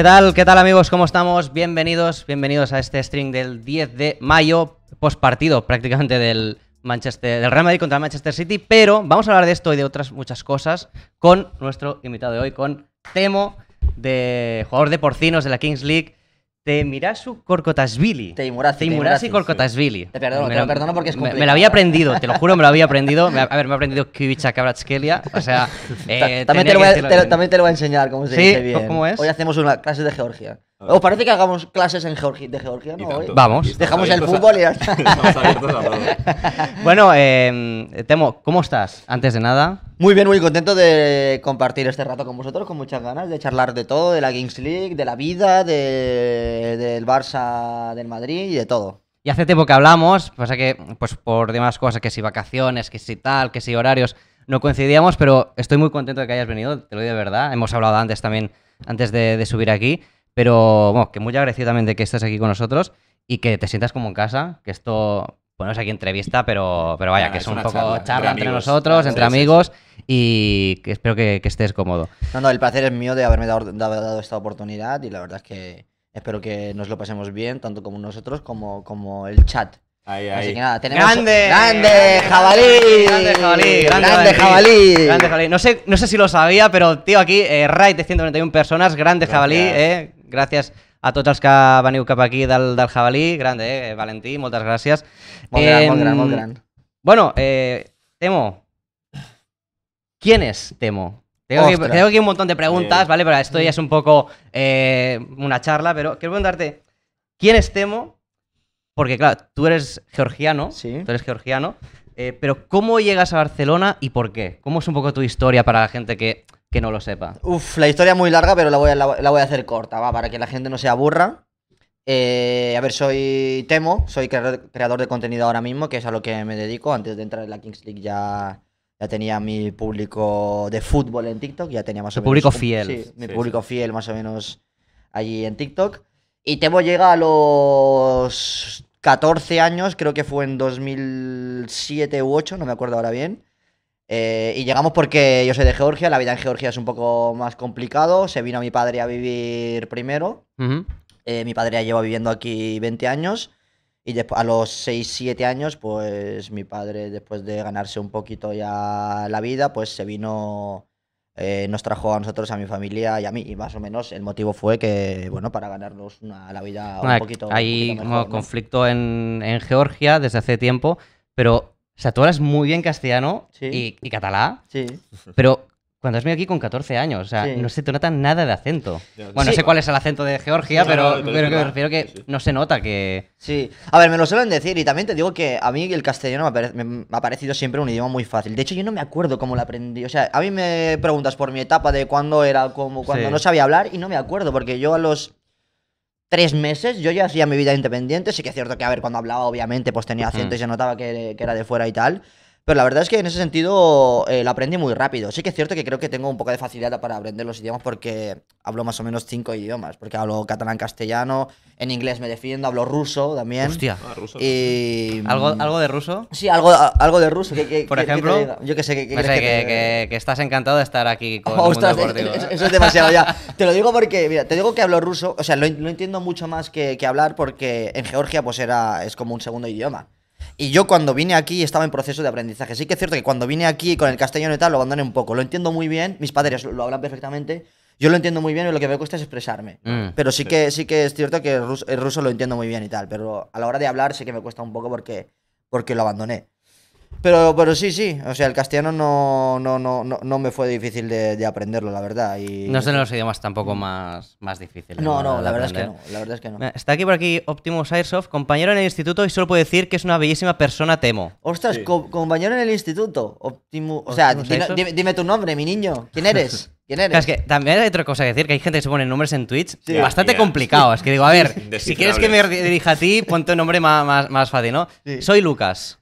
¿Qué tal? ¿Qué tal amigos? ¿Cómo estamos? Bienvenidos, bienvenidos a este stream del 10 de mayo, post partido prácticamente del Manchester, del Real Madrid contra el Manchester City, pero vamos a hablar de esto y de otras muchas cosas con nuestro invitado de hoy, con Temo, de jugador de porcinos de la Kings League, Temirasu Korkotasvili. Teimurasi, Teimurasi Korkotasvili. Te perdono, Me te lo perdono porque es me- Me, complicado. lo había aprendido, te lo juro, me lo había aprendido. Me- a ver, me he aprendido Kivicha Kabratskelia, o sea... eh, Ta- también, te lo voy a, decirlo te lo- bien. también te lo voy a enseñar cómo se Sí, dice bien. ¿cómo es? Hoy hacemos una clase de Georgia. ¿Os parece que hagamos clases en Georgi- de Georgia? Y No, tanto. hoy? Vamos. Dejamos el a- fútbol y ya está. Estamos abiertos a. Bueno, eh, Temo, ¿cómo estás? Antes de nada, Muy bien, muy contento de compartir este rato con vosotros, con muchas ganas de charlar de todo, de la Kings League, de la vida, de- del Barça, del Madrid y de todo. Y hace tiempo que hablamos, pasa que, pues por demás cosas, que si vacaciones, que si tal, que si horarios, no coincidíamos, pero estoy muy contento de que hayas venido, te lo digo de verdad. Hemos hablado antes también, antes de, de subir aquí, pero bueno, que muy agradecido también de que estés aquí con nosotros y que te sientas como en casa, que esto, bueno, es aquí entrevista, pero, pero vaya, Nada, que es es un poco charla charla, entre entre amigos. nosotros, entre sí, sí. amigos, y que espero que, que estés cómodo. No, no, el placer es mío de haberme dado, dado- dado esta oportunidad y la verdad es que espero que nos lo pasemos bien, tanto como nosotros como, como el chat. Ahí, Así ahí. que nada, tenemos... ¡Grande! ¡Grande, jabalí! ¡Grande, jabalí! ¡Grande, jabalí! Grande jabalí. No sé, no sé si lo sabía, pero tío, aquí, eh, raid de 191 personas, grande Gracias. jabalí, eh? Gràcies a tots els que veniu cap aquí del, del jabalí, grande, eh? Valentí, moltes gràcies. Molt gran, molt Em, gran, molt gran. Bueno, eh, Temo, ¿quién es Temo? Tengo aquí, tengo aquí un montón de preguntas. ¿vale? Pero esto ya es un poco eh, una charla, pero quiero preguntarte, ¿quién es Temo? Porque claro, tú eres georgiano, Sí. tú eres georgiano, eh, pero ¿cómo llegas a Barcelona y por qué? ¿Cómo es un poco tu historia para la gente que, que no lo sepa? Uf, la historia es muy larga, pero la voy a, la, la voy a hacer corta, va, para que la gente no se aburra. Eh, a ver, soy Temo, soy creador, de contenido ahora mismo, que es a lo que me dedico. Antes de entrar en la Kings League ya, ya tenía mi público de fútbol en TikTok, ya tenía más o menos... público un- fiel. Sí, mi Sí, público fiel más o menos allí en TikTok. Y Temo llega a los 14 años, creo que fue en 2007 u 8, no me acuerdo ahora bien. Eh, y llegamos porque yo soy de Georgia, la vida en Georgia es un poco más complicado. Se vino mi padre a vivir primero. Eh, mi padre ya lleva viviendo aquí 20 años. Y a los 6-7 años, pues mi padre, después de ganarse un poquito ya la vida, pues se vino, eh, nos trajo a nosotros, a mi familia y a mí. Y más o menos el motivo fue que, bueno, para ganarnos una- la vida un poquito, un Hay como mejor, ¿no? conflicto en, en Georgia desde hace tiempo, pero, o sea, tú hablas muy bien castellano Sí. y, y catalá, Sí. pero cuando has venido aquí con 14 años, o sea, Sí. no se te nota nada de acento. Bueno, no sé cuál es el acento de Georgia, pero, no, pero pero es que me refiero que no se nota que... Sí, a ver, me lo suelen decir y también te digo que a mí el castellano me, me- ha parecido siempre un idioma muy fácil. De hecho, yo no me acuerdo cómo lo aprendí. O sea, a mí me preguntas por mi etapa de cuándo era, como cuando Sí. no sabía hablar y no me acuerdo porque yo a los tres meses yo ya hacía mi vida independiente. Sí que es cierto que, a ver, cuando hablaba obviamente pues tenía acento Mm. y se notaba que, que era de fuera y tal. Pero la verdad es que en ese sentido eh, lo aprendí muy rápido. Sí que es cierto que creo que tengo un poco de facilidad para aprender los idiomas porque hablo más o menos cinco idiomas. Porque hablo catalán, castellano, en inglés me defiendo, hablo ruso también. Hostia. Ah, ruso. Y... ¿Algo, ¿Algo de ruso? Sí, algo, a- algo de ruso. ¿qué- qué- Por qué- ejemplo, yo que sé, ¿qué, qué No sé, que, te que- que estás encantado de estar aquí con el Ostras, mundo deportivo. eso, eso es demasiado ya. Te lo digo porque, mira, te digo que hablo ruso, o sea, lo, lo entiendo mucho más que, que hablar porque en Georgia pues era, es como un segundo idioma. Y yo cuando vine aquí estaba en proceso de aprendizaje. Sí que es cierto que cuando vine aquí con el castellano y tal lo abandoné un poco. Lo entiendo muy bien, mis padres lo, lo hablan perfectamente. Yo lo entiendo muy bien y lo que me cuesta es expresarme. Mm. Pero sí, Sí. que sí que es cierto que el ruso, el ruso lo entiendo muy bien y tal. Pero a la hora de hablar sí que me cuesta un poco porque, porque lo abandoné. Pero, pero sí, sí. O sea, el castellano no, no, no, no, no me fue difícil de, de aprenderlo, la verdad. Y... No son los idiomas tampoco más, más difíciles. No, no, la verdad es que no. La verdad es que no. Está aquí por aquí Optimus Airsoft, compañero en el instituto, y solo puedo decir que es una bellísima persona, Temo. Ostras, Sí. co- compañero en el instituto. Optimu... O sea, Optimus dime, Airsoft. dime- dime tu nombre, mi niño. ¿Quién eres? ¿Quién eres? Claro, es que también hay otra cosa que decir, que hay gente que se pone nombres en Twitch Sí. bastante Ya. complicados. Que digo, a ver, si quieres que me dirija a ti, ponte un nombre más, más, más fácil, ¿no? Sí. Soy Lucas.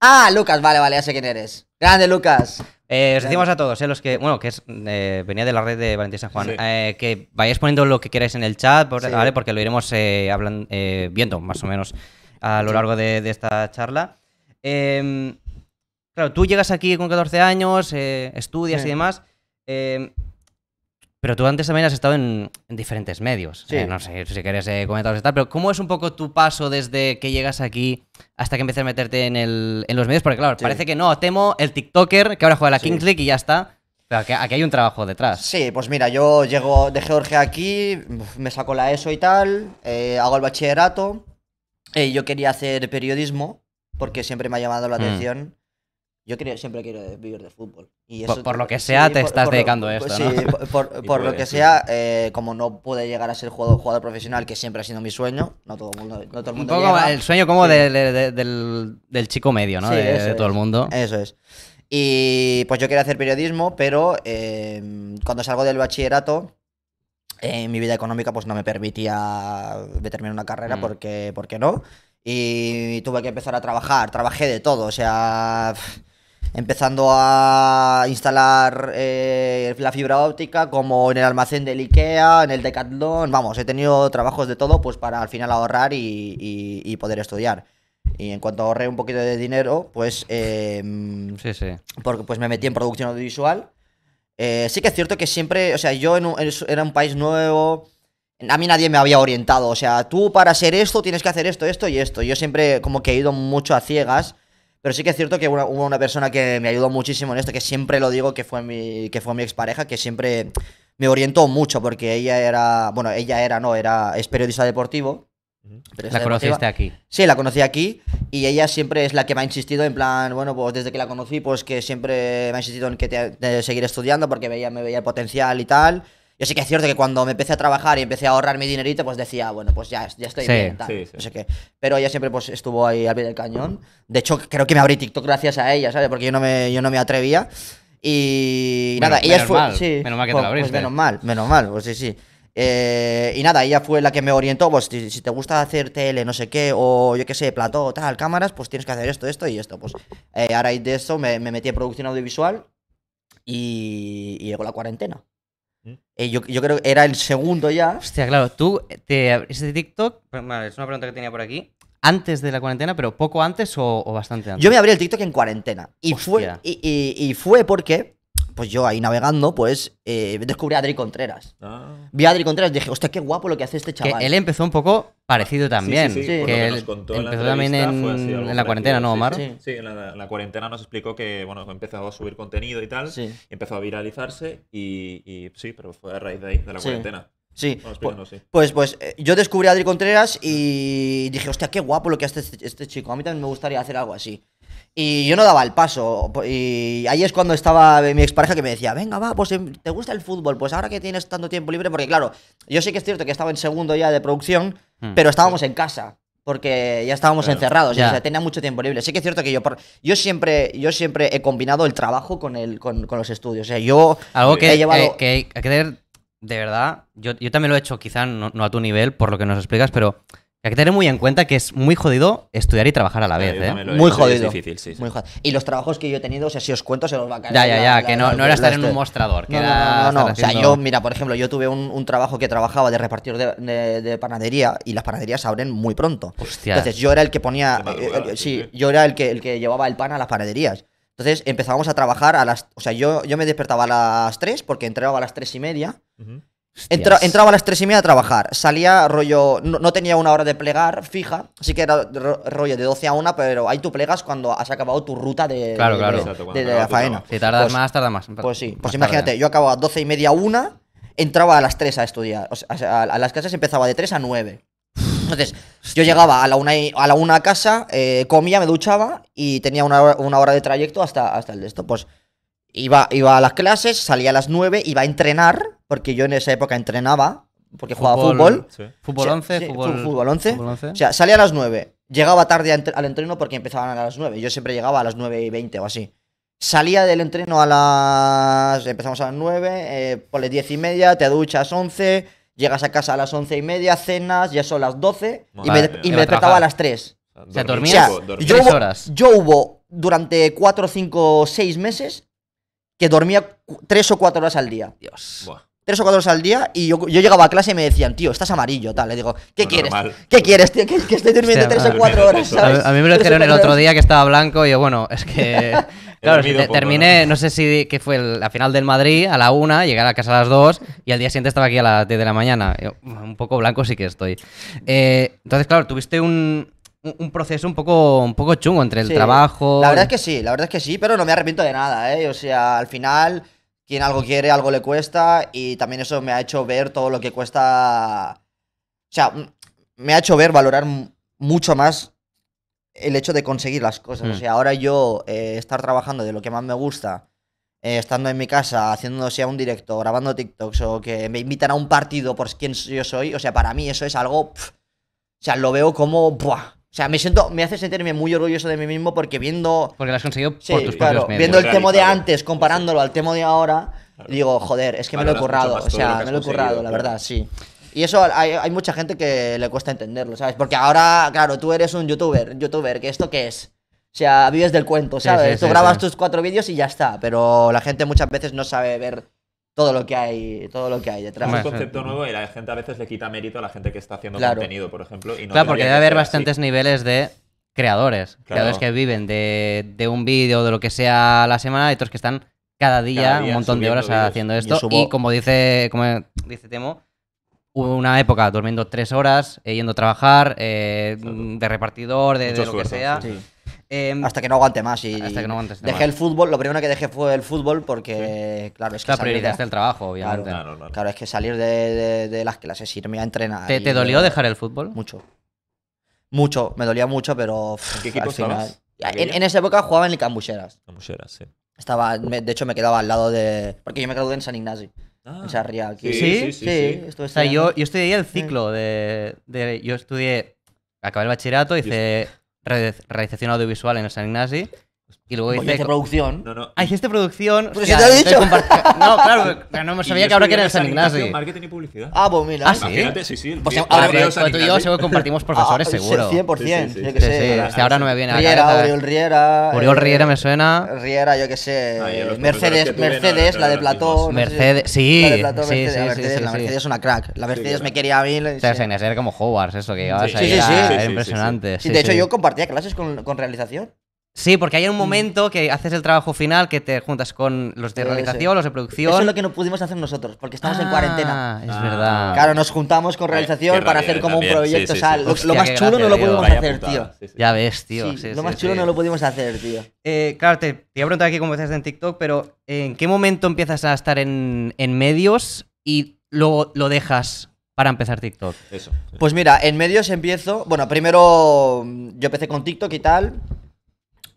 Ah, Lucas, vale, vale, ya sé quién eres. Grande, Lucas. Eh, os decimos a todos, eh, los que, bueno, que es, eh, venía de la red de Valentín San Juan, Sí. eh, que vayáis poniendo lo que queráis en el chat, por- Sí. ¿vale? Porque lo iremos eh, hablan- eh, viendo más o menos a lo largo de, de esta charla. Eh, claro, tú llegas aquí con 14 años, eh, estudias Sí. y demás. Pero tú antes también has estado en, en diferentes medios. Sí. Eh, no sé si quieres eh, comentaros y tal, pero ¿cómo es un poco tu paso desde que llegas aquí hasta que empiezas a meterte en, el, en los medios? Porque claro, Sí. parece que no, temo el TikToker que ahora juega la. Kings League y ya está. Pero aquí, aquí hay un trabajo detrás. Sí, pues mira, yo llego de Georgia aquí, me saco la ESO y tal, eh, hago el bachillerato. yo quería hacer periodismo porque siempre me ha llamado la Mm. atención. Yo siempre quiero vivir de fútbol. Y Por- por lo que sea, te estás dedicando a esto, Sí, ¿no? por, lo que sí. sea, eh, como no pude llegar a ser jugador, jugador profesional, que siempre ha sido mi sueño, no todo el mundo, no todo el Un mundo poco llega. el sueño como Sí. de- de- de- del, del chico medio, ¿no? De, eso todo el mundo. Eso es. Y pues yo quería hacer periodismo, pero eh, cuando salgo del bachillerato, eh, mi vida económica pues no me permitía meterme en una carrera Mm. porque, porque no. Y tuve que empezar a trabajar, trabajé de todo, o sea, empezando a instalar eh, la fibra óptica como en el almacén del Ikea, en el Decathlon, vamos, he tenido trabajos de todo pues para al final ahorrar y, y- y poder estudiar. Y en cuanto ahorré un poquito de dinero, pues, eh, Sí, sí. porque, pues me metí en producción audiovisual. Eh, sí que es cierto que siempre, o sea, yo en un- era un país nuevo, a mí nadie me había orientado, o sea, tú para ser esto tienes que hacer esto, esto y esto. Yo siempre como que he ido mucho a ciegas, pero sí que es cierto que una- hubo una persona que me ayudó muchísimo en esto, que siempre lo digo, que fue mi, que fue mi expareja, que siempre me orientó mucho, porque ella era, bueno, ella era, no, era, es periodista deportivo. Periodista La deportiva. conociste aquí. Sí, la conocí aquí y ella siempre es la que me ha insistido en plan, bueno, pues desde que la conocí, pues que siempre me ha insistido en que te- de seguir estudiando porque veía, me veía el potencial y tal. Yo sí que es cierto que cuando me empecé a trabajar y empecé a ahorrar mi dinerito, pues decía, bueno, pues ya, ya estoy Sí, bien, tal, sí, sí. no sé qué. Pero ella siempre pues estuvo ahí al pie del cañón. De hecho, creo que me abrí TikTok gracias a ella, ¿sabes? Porque yo no me, yo no me atrevía. Y Menos- nada, ella fue... mal, sí, menos mal que te pues- la pues abriste. menos mal, menos mal, pues sí, sí. Eh, y nada, ella fue la que me orientó, pues si, si te gusta hacer tele, no sé qué, o yo qué sé, plató, tal, cámaras, pues tienes que hacer esto, esto y esto. Pues eh, a raíz de eso me, me metí en producción audiovisual y, y llegó la cuarentena. Eh, yo, yo creo que era el segundo ya. Hostia, claro, tú te abriste TikTok. Vale, es una pregunta que tenía por aquí. ¿Antes de la cuarentena, pero poco antes o, o bastante antes? Yo me abrí el TikTok en cuarentena. Y fue, y, y- y fue porque, pues yo ahí navegando, pues eh, descubrí a Adri Contreras. Ah. Vi a Adri Contreras y dije, hostia, qué guapo lo que hace este Que chaval. él empezó un poco parecido también. Sí, sí, sí, Que él contó en la empezó también en, entrevista fue así, algo en la cuarentena, ¿no, Omar? Sí. Sí, en la, en la cuarentena nos explicó que, bueno, empezó a subir contenido y tal, Sí. y empezó a viralizarse, y, y sí, pero fue a raíz de ahí, de la Sí. cuarentena. Sí, Bueno, pues, pues, pues, eh, yo descubrí a Adri Contreras y dije, hostia, qué guapo lo que hace este, este chico. A mí también me gustaría hacer algo así. Y yo no daba el paso. Y ahí es cuando estaba mi expareja que me decía, venga, va, pues em, te gusta el fútbol, pues ahora que tienes tanto tiempo libre, porque claro, yo sí que es cierto que estaba en segundo ya de producción, Hmm. pero estábamos en casa. Porque ya estábamos encerrados, Ya. o sea, tenía mucho tiempo libre. Sí que es cierto que yo, por- yo siempre, yo siempre he combinado el trabajo con, el, con, con los estudios. O sea, yo Algo que, he llevado- eh, que hay que tener, de verdad, yo, yo también lo he hecho, quizá no, no a tu nivel, por lo que nos explicas, pero hay que tener muy en cuenta que es muy jodido estudiar y trabajar a la vez, ¿eh? Muy jodido. Es difícil, sí, sí. Muy jodido. Y los trabajos que yo he tenido, o sea, si os cuento, se los va a caer. Ya, ya, la- ya, la- que no, la- no era la- estar en este. un mostrador, que No, no, era no, no, no. estar O sea, haciendo- yo, mira, por ejemplo, yo tuve un, un trabajo que trabajaba de repartidor de, de- de panadería y las panaderías abren muy pronto. Hostia. Entonces yo era el que ponía, De madrugada, eh, eh, sí, sí, sí. yo era el que, el que llevaba el pan a las panaderías. Entonces empezábamos a trabajar a las, o sea, yo, yo me despertaba a las 3 porque entraba a las 3 y media. Ujú. Entra- entraba a las 3 y media a trabajar. Salía rollo. No, no tenía una hora de plegar fija. Sí que era ro- rollo de 12 a 1, pero ahí tú plegas cuando has acabado tu ruta de, Claro, de- claro. de- de- de la faena. Si tardas Pues- más, tarda más. Pues sí. Pues tarde. imagínate, yo acababa a 12 y media a 1, entraba a las 3 a estudiar. O sea, a, a las clases empezaba de 3 a 9. Entonces, yo llegaba a la una, y- a la una a casa, eh, comía, me duchaba y tenía una hora, una hora de trayecto hasta, hasta el de esto. Pues iba, iba a las clases, salía a las 9, iba a entrenar, porque yo en esa época entrenaba, porque jugaba fútbol. Sí. Fútbol Sí, 11, sí, fútbol, fútbol 11. fútbol 11. O sea, salía a las 9. Llegaba tarde al entreno porque empezaban a las 9. Yo siempre llegaba a las 9 y 20 o así. Salía del entreno a las. Empezamos a las 9, eh, ponle 10 y media, te duchas 11, llegas a casa a las 11 y media, cenas, ya son las 12 y Madre me, mía. y me despertaba a las 3. O sea, O dormías sea, poco, dormir. yo, hubo- horas. yo hubo durante 4, 5, 6 meses que dormía 3 o 4 horas al día. Dios. Buah. tres o cuatro horas al día y yo, yo llegaba a clase y me decían, tío, estás amarillo, tal. Le digo, ¿qué Lo quieres? normal. ¿Qué quieres, tío? Que, que estoy durmiendo tres o cuatro horas, ¿sabes? a mí me lo Tres dijeron el cuatro otro día que estaba blanco y yo, bueno, es que. Claro, dormido te- poco, terminé, no sé si que fue el- la final del Madrid a la una, llegar a casa a las dos y al día siguiente estaba aquí a las 10 de la mañana. Yo, un poco blanco sí que estoy. Eh, entonces, claro, tuviste un, un- proceso un poco, un poco chungo entre el Sí, trabajo. La verdad es que sí, la verdad es que sí, pero no me arrepiento de nada, ¿eh? O sea, al final, quien algo quiere, algo le cuesta, y también eso me ha hecho ver todo lo que cuesta. O sea, me ha hecho ver, valorar mucho más el hecho de conseguir las cosas. O Mm. sea, ahora yo eh, estar trabajando de lo que más me gusta, eh, estando en mi casa, haciendo sea un directo, grabando TikToks, o que me invitan a un partido por quién yo soy, o sea, para mí eso es algo. o sea, lo veo como. ¡buah! O sea, me siento, me hace sentirme muy orgulloso de mí mismo porque viendo. Porque lo has conseguido Sí, por tus claro, propios medios. viendo el temo de antes, comparándolo al temo de ahora, Claro. digo, joder, es que me lo he currado. O lo sea, me lo he currado, la claro. verdad, sí. Y eso hay, hay mucha gente que le cuesta entenderlo, ¿sabes? Porque ahora, claro, tú eres un youtuber, youtuber, ¿que esto qué es? O sea, vives del cuento, Sí, ¿sabes? sí, tú sí, grabas sí. tus cuatro vídeos y ya está, pero la gente muchas veces no sabe ver todo lo que hay, todo lo que hay detrás. Es un concepto nuevo y la gente a veces le quita mérito a la gente que está haciendo Claro. contenido, por ejemplo. Y no Claro, porque debe de haber así. bastantes niveles de creadores. Claro. Creadores que viven de, de un vídeo, de lo que sea a la semana, y otros que están cada día, Cada día un montón de horas haciendo esto. subo- Y como dice, como dice Temo, hubo una época durmiendo tres horas, eh, yendo a trabajar, eh, de repartidor, de, de lo que sea. sí, Em, Hasta que no aguante más y Hasta que no aguantes dejé más. el fútbol, lo primero que dejé fue el fútbol porque, claro, es que claro, salir de- priorizaste el trabajo, obviamente. Claro, claro. Claro, es que salir de, de- de las clases, irme a entrenar. ¿Te, y te dolió dejar el fútbol? Mucho. Mucho, me dolía mucho, pero. ¿En qué pff, equipo al final- En, esa época jugaba en el Cambucheras. La muchera, sí. Estaba, me- de hecho, me quedaba al lado de. Porque yo me gradué en San Ignacio, Ah, en Sarriá. Aquí. Sí, ¿Sí? sí, sí. sí. estuve O sea, yo, yo estudié el ciclo de, de- Yo estudié. Acabé el bachillerato, hice re- realización audiovisual en el San Ignasi. Y luego hice. hice producción. No, no. Ah, hiciste producción. Hostia, ya te he estoy dicho. No, claro, pero no me sabía que ahora que el San Ignacio. Marketing y publicidad. Ah, pues mira. Ah, sí. Imagínate, sí, sí. Pues ahora que- tú y yo seguro que compartimos profesores, Ah, seguro. 100%, Sí, sí, sí. yo que Sí, sé. este ahora no me viene a la cabeza. Oriol Riera. Oriol eh, Riera me suena. Riera, yo que sé. Ah, Mercedes, que Mercedes, la de Platón. sé si- Mercedes, sí, La de Platón, Mercedes, sí, la sí, Mercedes, sí, la. Mercedes es una crack. La Mercedes me quería a mí. O sea, era como Hogwarts, eso que llevabas ahí. sí, sí, era, impresionante. Sí, de hecho, yo compartía clases con, con realización. Sí, porque hay un momento que haces el trabajo final que te juntas con los de realización, los de producción. Eso es lo que no pudimos hacer nosotros, porque estamos en cuarentena. Ah, Es Ah. verdad. Claro, nos juntamos con realización para hacer como un también, proyecto. sí, o sea, sí. lo, Hostia, lo más chulo no lo pudimos Vaya hacer, putada, tío. sí, sí. Ya ves, tío. Sí, sí, lo sí, más sí. chulo no lo pudimos hacer, tío. Eh, claro, te, iba a preguntar aquí cómo estás en TikTok, pero ¿en qué momento empiezas a estar en, en medios y luego lo dejas para empezar TikTok? Eso. sí. Pues mira, en medios empiezo. Bueno, primero mm, yo empecé con TikTok y tal.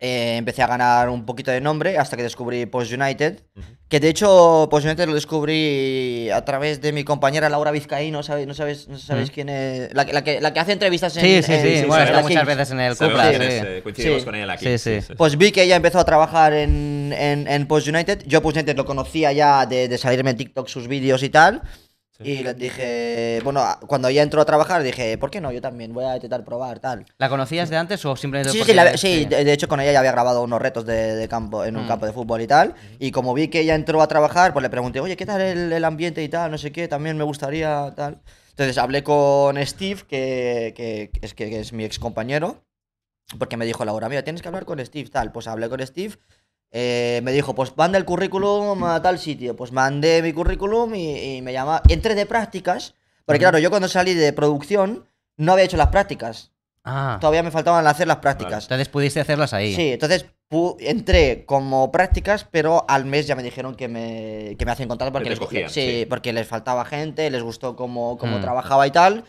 Eh, empecé a ganar un poquito de nombre hasta que descubrí Post United. Ujú. Que de hecho, Post United lo descubrí a través de mi compañera Laura Vizcaíno. ¿sabéis? ¿No sabéis, no sabéis quién es? La, que- la que, la que hace entrevistas en. Sí, sí, en- sí. en Bueno, sí, está la muchas veces en el quién sí. eh, coincidimos Sí. con ella aquí. Sí, sí. Pues vi que ella empezó a trabajar en, en, en Post United. Yo Post United lo conocía ya de, de salirme en TikTok sus vídeos y tal. Sí. Y les dije, bueno, cuando ella entró a trabajar, dije, ¿por qué no? Yo también voy a intentar probar, tal. ¿La conocías de antes o simplemente Sí, sí, la- sí, de, hecho con ella ya había grabado unos retos de, de campo en un Mm. campo de fútbol y tal. Y como vi que ella entró a trabajar, pues le pregunté, oye, ¿qué tal el, el ambiente y tal? No sé qué, también me gustaría, tal. Entonces hablé con Steve, que, que- que es, que, que es mi ex compañero, porque me dijo Laura, mira, tienes que hablar con Steve, tal. Pues hablé con Steve. Eh, me dijo, pues manda el currículum a tal sitio. Pues mandé mi currículum y, y me llama. Entré de prácticas, porque claro, yo cuando salí de producción no había hecho las prácticas. Ah, Todavía me faltaban hacer las prácticas. entonces pudiste hacerlas ahí. Sí, entonces entré como prácticas, pero al mes ya me dijeron que me, que me hacen contrato porque les, cogían, sí, sí. porque les faltaba gente, les gustó cómo, cómo Mm. trabajaba y tal.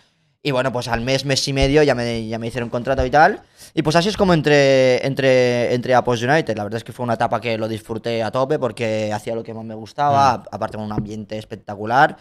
Y bueno, pues al mes, mes y medio ya me, ya me hicieron contrato y tal. Y pues así es como entré, entré, entré a Post United. La verdad es que fue una etapa que lo disfruté a tope porque hacía lo que más me gustaba, Mm. aparte con un ambiente espectacular.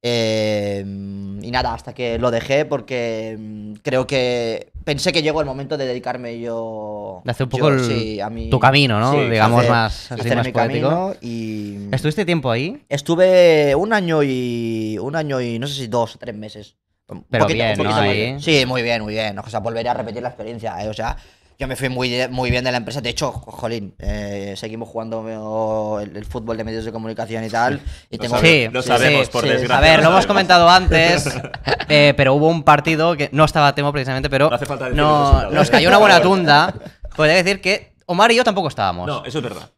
Eh, y nada, hasta que lo dejé porque mm, creo que pensé que llegó el momento de dedicarme yo. De hacer un yo, poco el- sí, a mi- tu camino, ¿no? sí, Digamos hacer- más, así más poético. y ¿Estuviste tiempo ahí? estuve un año y un año y no sé si dos o tres meses. Un Pero poquito- bien. Sí, muy bien, muy bien. O sea, volveré a repetir la experiencia, ¿eh? O sea, Yo me fui muy, muy bien de la empresa. De hecho, jolín, eh, seguimos jugando el, el fútbol de medios de comunicación y tal. Y Lo tengo sabe- Sí, lo sabemos, sí, por sí. desgracia. A ver, lo hemos comentado antes, eh, pero hubo un partido que no estaba Temo precisamente, pero No hace falta no- nos cayó una buena tunda. Podría decir que Omar y yo tampoco estábamos. No, eso es verdad.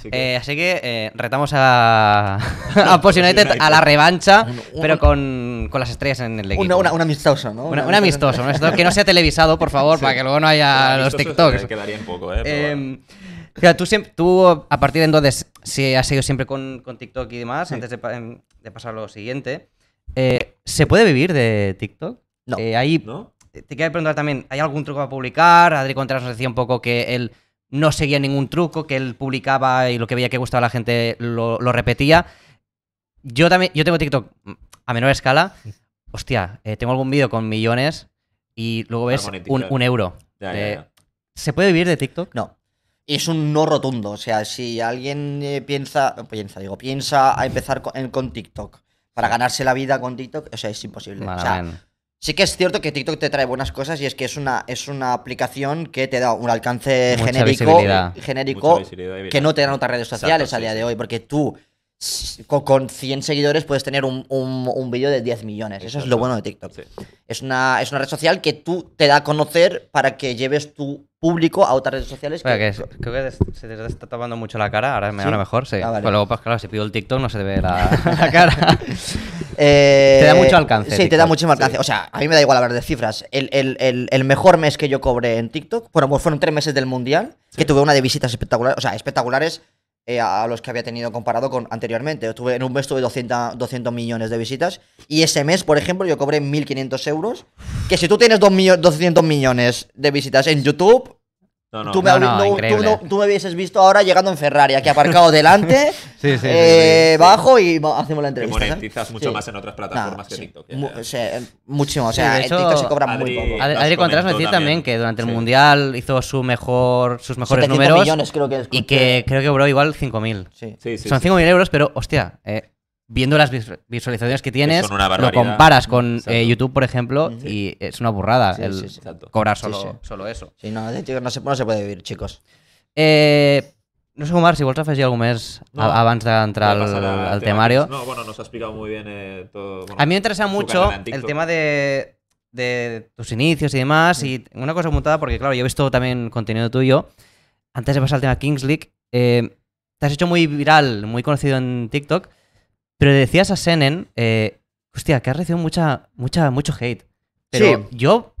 Así que- Eh, así que eh, retamos a, a United a la revancha, pero con, con las estrellas en el equipo. una, una- un amistoso, ¿no? Una- un amistoso, un amistoso que no sea televisado, por favor, para que luego no haya Pero los TikToks. Quedaría un poco, ¿eh? Eh, claro, tú, siempre, tú, a partir de entonces, si has seguido siempre con, con TikTok y demás, antes de, em, de pasar a lo siguiente, eh, ¿se puede vivir de TikTok? No. Eh, ahí, ¿No? te quería preguntar también, ¿hay algún truco para publicar? Adri Contreras nos decía un poco que él no seguía ningún truco, que él publicaba y lo que veía que gustaba a la gente lo, lo repetía. Yo también, yo tengo TikTok a menor escala. Hostia, eh, tengo algún vídeo con millones y luego ves un, euro. Ya, ya, Eh, ya. ¿Se puede vivir de TikTok? No. Y es un no rotundo. O sea, si alguien eh, piensa, piensa, digo, piensa a empezar con, en- con TikTok para ganarse la vida con TikTok, o sea, es imposible. O sea. Sí que es cierto que TikTok te trae buenas cosas y es que es una, es una aplicación que te da un alcance Mucha genérico, genérico que no te dan otras redes Exacto, sociales a sí, día sí. de hoy, porque tú con, con 100 seguidores puedes tener un, un- un vídeo de 10 millones. Eso es lo bueno de TikTok. Sí. Es una, es una red social que tú te da a conocer para que lleves tu público a otras redes sociales. Que- que es- creo que des- se te está tapando mucho la cara. Ahora me ¿Sí? ahora mejor, sí. Ah, vale. Pero luego, pues claro, si pido el TikTok no se te ve la, la cara. Eh, Te da mucho alcance, Sí, te TikTok. da muchísimo alcance. O sea, a mí me da igual hablar de cifras. El, el- el- el mejor mes que yo cobré en TikTok, bueno, pues fueron tres meses del Mundial, que tuve una de visitas espectaculares, o sea, espectaculares eh, a los que había tenido comparado con anteriormente. Tuve, en un mes tuve 200, 200 millones de visitas y ese mes, por ejemplo, yo cobré 1.500 euros, que si tú tienes 2 millo- 200 millones de visitas en YouTube... No, no. Tú, me, No, no, no- tú no- tú me hubieses visto ahora llegando en Ferrari, aquí aparcado delante, Sí, sí, eh, sí, bajo y hacemos la entrevista. ¿sabes? monetizas mucho Sí. más en otras plataformas Nah, que sí, TikTok. ya, mu- ya. o sea, muchísimo. O sea, en hecho, TikTok se cobra muy Adri- poco. Adri, Adri Contreras comentó decía también que durante el Sí. Mundial hizo su mejor, sus mejores 700 números millones creo que es. y que creo que cobró igual 5.000. Sí. Sí, sí, Son sí. 5.000 euros, pero hostia, eh, viendo las vis- visualizaciones que tienes, lo comparas con eh, YouTube, por ejemplo, Sí. y es una burrada Sí, el sí, sí. Exacto. cobrar solo, sí. solo eso. Sí, no, no se, no se puede vivir, chicos. Eh, no sé, Omar, si vols afegir algo més No. a- abans d'entrar al, al al tema temario. No, bueno, nos ha explicado muy bien eh, todo. bueno, A mí me interesa mucho el tema de, de tus inicios y demás. Y una cosa montada, porque claro, yo he visto también contenido tuyo. Antes de pasar al tema Kings League, eh, te has hecho muy viral, muy conocido en TikTok. Pero decías a Senen, eh, hostia, que has recibido mucha, mucha, mucho hate. Pero Sí. yo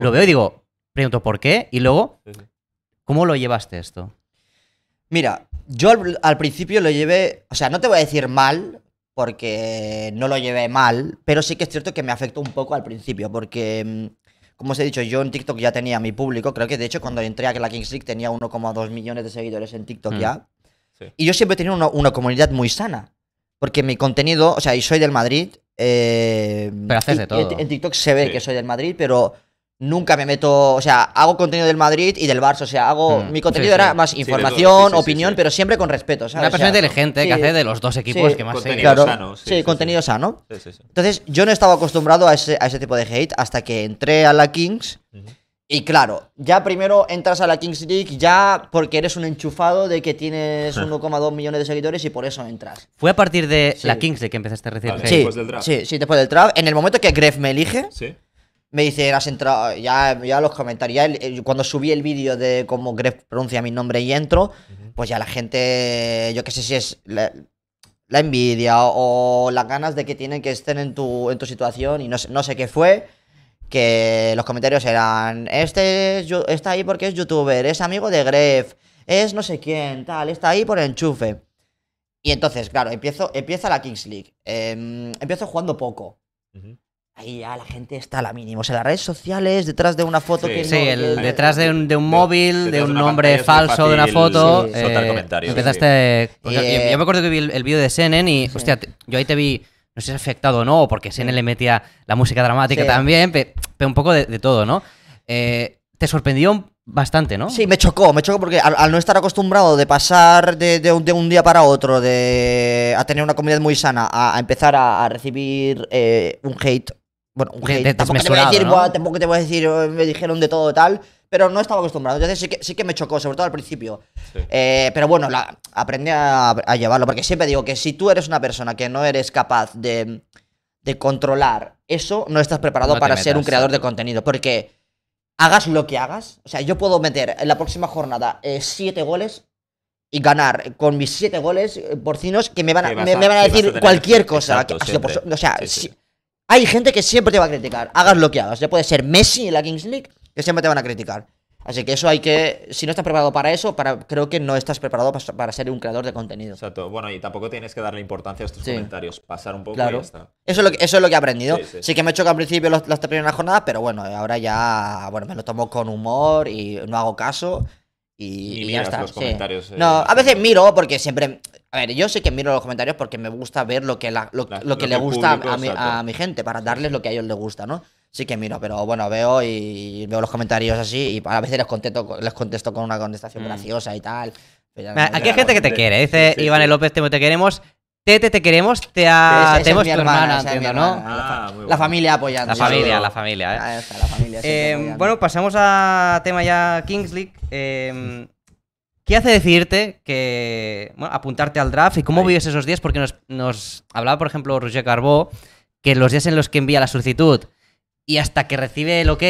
lo veo y digo, pregunto por qué. Y luego. ¿cómo lo llevaste esto? Mira, yo al, al principio lo llevé. O sea, no te voy a decir mal, porque no lo llevé mal, pero sí que es cierto que me afectó un poco al principio, porque. mm, Como os he dicho, yo en TikTok ya tenía mi público. Creo que de hecho cuando entré a la Kings League tenía 1,2 millones de seguidores en TikTok Mm. ya. Sí. Y yo siempre he tenido una, una comunidad muy sana. Porque mi contenido, o sea, y soy del Madrid. eh, Pero haces de todo. En, TikTok se ve Sí. que soy del Madrid, pero nunca me meto. O sea, hago contenido del Madrid y del Barça. O sea, hago. Mm, Mi contenido sí, era más Sí, información, sí, sí, sí, opinión, sí. pero siempre con respeto, ¿sabes? Una O persona sea, inteligente que sí. hace de los dos equipos Sí, que más contenido. Claro, sano, sí, sí, sí, contenido sí. sano. Sí, sí, sí. Entonces, yo no estaba acostumbrado a ese, a ese tipo de hate hasta que entré a la Kings. Y claro, ya primero entras a la Kings League ya porque eres un enchufado de que tienes 1,2 millones de seguidores y por eso entras. Fue a partir de Sí. la Kings League que empezaste a recibir Vale. Sí, después del draft. sí, sí, después del draft. En el momento que Gref me elige, Sí. me dice, has entrado, ya, ya los comentarios, ya el- cuando subí el vídeo de cómo Gref pronuncia mi nombre y entro, pues ya la gente, yo qué sé si es la, la envidia o, las ganas de que tienen que estén en tu, en tu situación y no, sé- no sé qué fue, que los comentarios eran, este es está ahí porque es youtuber, es amigo de Gref, es no sé quién, tal, está ahí por enchufe. Y entonces, claro, empiezo, empieza la Kings League. Em, empiezo jugando poco. Ujú. Ahí ya la gente está a la mínima. O sea, las redes sociales, detrás de una foto Sí. que Sí, no- el- que- detrás de un, de un De- móvil, de un nombre falso de una foto. sí, soltar eh, comentarios, Empezaste. Eh, yo me acuerdo que vi el, el vídeo de Senen y, hostia, te- yo ahí te vi, no sé si es afectado o no, porque Senen le metía la música dramática Sí. también, pe- pero un poco de, de todo, ¿no? Eh, te sorprendió bastante, ¿no? Sí, me chocó, me chocó porque al, al no estar acostumbrado de pasar de, de un, de un día para otro, de a tener una comunidad muy sana, a, a empezar a, a recibir eh, un hate. Bueno, un hate. de- tampoco te voy a desmesurado, decir, ¿no? "Buah", tampoco te voy a decir, "Oh, me dijeron de todo tal, pero no estaba acostumbrado. Entonces sí que, sí que me chocó, sobre todo al principio. Sí. Eh, pero bueno, la- aprendí a, a llevarlo, porque siempre digo que si tú eres una persona que no eres capaz de, de controlar eso, no estás preparado No para ser un creador de contenido. Porque hagas lo que hagas, o sea, yo puedo meter en la próxima jornada eh, siete goles y ganar con mis siete goles eh, porcinos que me van a, Que vas me, a- me van a decir cualquier cosa. exacto, que por o sea, Sí, sí. si- hay gente que siempre te va a criticar. Hagas lo que hagas. Ya puede ser Messi en la Kings League, que siempre te van a criticar. Así que eso hay que. Si no estás preparado para eso, para, creo que no estás preparado para, para ser un creador de contenido. Exacto. Bueno, y tampoco tienes que darle importancia a estos Sí. comentarios. Pasar un poco y Claro. ya está. Eso es lo que, eso es lo que he aprendido. Sí, Sí, sí. que me choca al principio los- las primeras jornadas, pero bueno, ahora ya bueno, me lo tomo con humor y no hago caso. Y, y ya está. los comentarios, eh, no, a veces miro porque siempre. A ver, yo sé que miro los comentarios porque me gusta ver lo que, la- lo, La- lo lo que que le gusta público, a, mi, a mi gente, para darles lo que a ellos les gusta, ¿no? Sí que miro, pero bueno, veo y veo los comentarios así y a veces les contesto, les contesto con una contestación Mm. graciosa y tal. Pero Mira, no- Aquí hay gente que te quiere. Dice sí, sí, Iván sí. López, te, te queremos. Tete, te queremos. Te esa es tu hermana, hermana, entiendo, ¿no? hermana. La, Ah, fa- muy la bueno. familia apoyando. La familia, la familia, ¿eh? Ah, está, la familia Eh, bueno, pasamos a tema ya Kings League. Eh, ¿Qué hace decirte que bueno, apuntarte al draft y cómo Ahí. vives esos días? Porque nos, nos hablaba, por ejemplo, Roger Carbó, que los días en los que envía la solicitud y hasta que recibe el ok,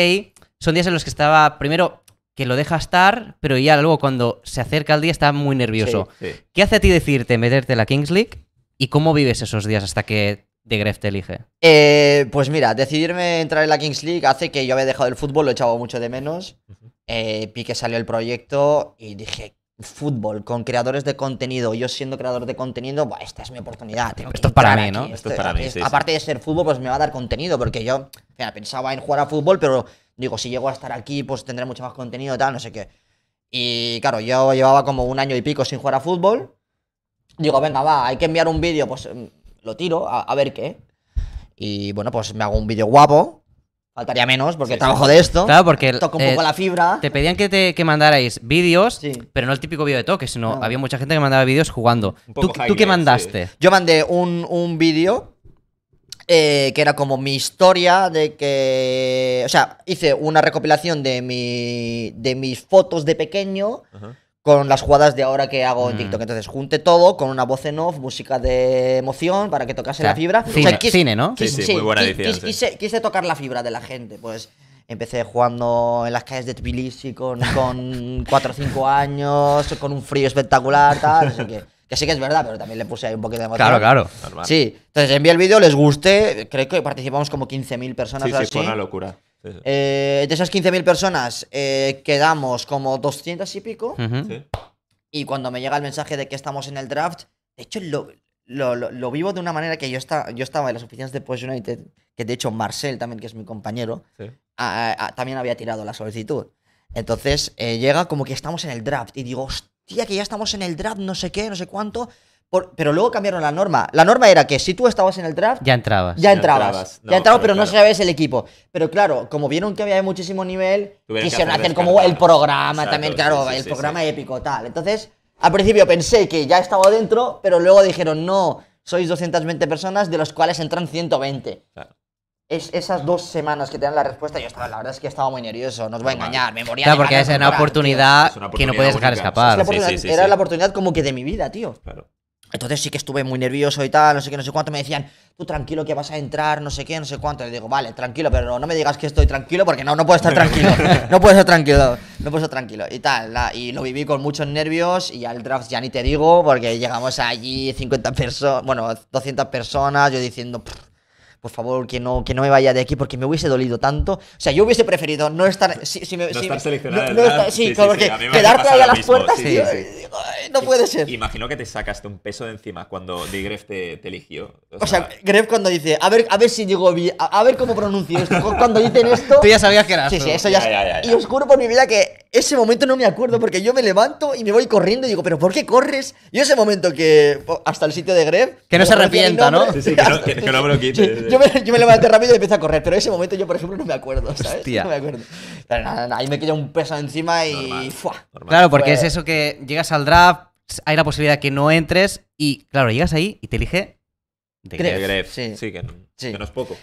son días en los que estaba, primero, que lo deja estar, pero ya luego cuando se acerca el día está muy nervioso. Sí. ¿Qué hace a ti decirte meterte en la Kings League y cómo vives esos días hasta que De Gref te elige? Eh, pues mira, decidirme entrar en la Kings League hace que yo había dejado el fútbol, lo echaba mucho de menos. Eh, vi que salió el proyecto y dije, fútbol con creadores de contenido, yo siendo creador de contenido, buah, esta es mi oportunidad. tengo que Esto es para mí, ¿no? Esto es para mí, sí. Aparte de ser fútbol, pues me va a dar contenido, porque yo mira, pensaba en jugar a fútbol, pero digo, si llego a estar aquí, pues tendré mucho más contenido tal, no sé qué. Y claro, yo llevaba como un año y pico sin jugar a fútbol. Digo, venga, va, hay que enviar un vídeo, pues mm, lo tiro, a, a ver qué. Y bueno, pues me hago un vídeo guapo. Faltaría menos, porque Sí, trabajo sí. de esto. Claro, porque Toco un eh, poco la fibra. Te pedían que, te, que mandarais vídeos, Sí. pero no el típico vídeo de toque, sino No. había mucha gente que mandaba vídeos jugando. ¿Tú, tú qué mandaste? Yo mandé un, un vídeo eh, que era como mi historia de que. O sea, hice una recopilación de, mi, de mis fotos de pequeño Ajá. Con las jugadas de ahora que hago en Mm. TikTok. Entonces junté todo con una voz en off, música de emoción para que tocase O sea, la fibra. cine- quis- cine, ¿no? Sí, sí, muy buena edición. Quise, quise tocar la fibra de la gente, pues. Empecé jugando en las calles de Tbilisi con, con 4 o 5 años, con un frío espectacular, tal. así que, que sí que es verdad, pero también le puse ahí un poquito de emoción. Claro, claro. Normal. Sí, entonces envié el vídeo, les guste, creo que participamos como 15.000 personas Sí, o sí, así. fue una locura. Sí, sí. Eh, de esas 15.000 personas eh, quedamos como 200 y pico. Sí. Y cuando me llega el mensaje de que estamos en el draft, de hecho lo, lo, lo- lo vivo de una manera que yo, está, yo estaba en las oficinas de Post United, que de hecho Marcel también, que es mi compañero, Sí. a- a- a- también había tirado la solicitud. Entonces eh, llega como que estamos en el draft y digo, hostia, que ya estamos en el draft, no sé qué, no sé cuánto. Por- pero luego cambiaron la norma. La norma era que si tú estabas en el draft, Ya entrabas. ya Ya entrabas. entrabas. No, ya entrabas, pero pero no claro. sabes el equipo. Pero claro, como vieron que había muchísimo nivel, Tuvieron quisieron hacer hacer como el programa Exacto, también, sí, claro, sí, el sí, programa sí. épico, tal. Entonces, al principio pensé que ya estaba dentro, pero luego dijeron, no, sois 220 personas, de los cuales entran 120. Claro. Es, esas dos semanas que te dan la respuesta, yo estaba, la verdad es que estaba muy nervioso, no os voy a engañar, me moría Claro, porque es una oportunidad Es una que no oportunidad puedes dejar única. Es escapar. la Sí, sí, oportunidad- sí, era sí. la oportunidad como que de mi vida, tío. Claro. Entonces sí que estuve muy nervioso y tal, no sé qué, no sé cuánto. Me decían, tú tranquilo que vas a entrar, no sé qué, no sé cuánto. Le digo, vale, tranquilo, pero no me digas que estoy tranquilo porque no, no puedo estar tranquilo. no puedo estar tranquilo, no puedo estar tranquilo. Y tal, la- y lo viví con muchos nervios y al draft ya ni te digo porque llegamos allí 50 personas, bueno, 200 personas, yo diciendo... "Pff, por favor, que no, que no me vaya de aquí porque me hubiese dolido tanto. O sea, yo hubiese preferido no estar. Si, si me- No si- estar seleccionado no- en no estar- sí, Sí, sí, quedarte ahí a las mismo, puertas, sí, tío, sí. y digo, "Ay, no puede ser. Imagino que te sacaste un peso de encima cuando Digref te, te eligió. O sea, Gref cuando dice, a ver, a ver si digo bien, a, a ver cómo pronuncio esto, cu- cuando dicen esto. Tú ya sabías que eras Sí, tú. sí, eso ya, Ya, ya, ya, ya. Y os juro por mi vida que ese momento no me acuerdo porque yo me levanto y me voy corriendo y digo, ¿pero por qué corres? Yo ese momento que hasta el sitio de Gref. Que no se arrepienta, ¿no? Sí, sí, que no, que- que no me lo Sí, quites. yo, me, yo me levanté rápido y empecé a correr, pero ese momento yo, por ejemplo, no me acuerdo, ¿sabes? Hostia. No me acuerdo. Pero nada, nada, ahí me quedó un peso encima y. Normal. ¡fua! Normal. Claro, porque es eso que llegas al draft, hay la posibilidad que no entres y, claro, llegas ahí y te elige. De Gref. Sí. sí, que, Sí. que no es poco.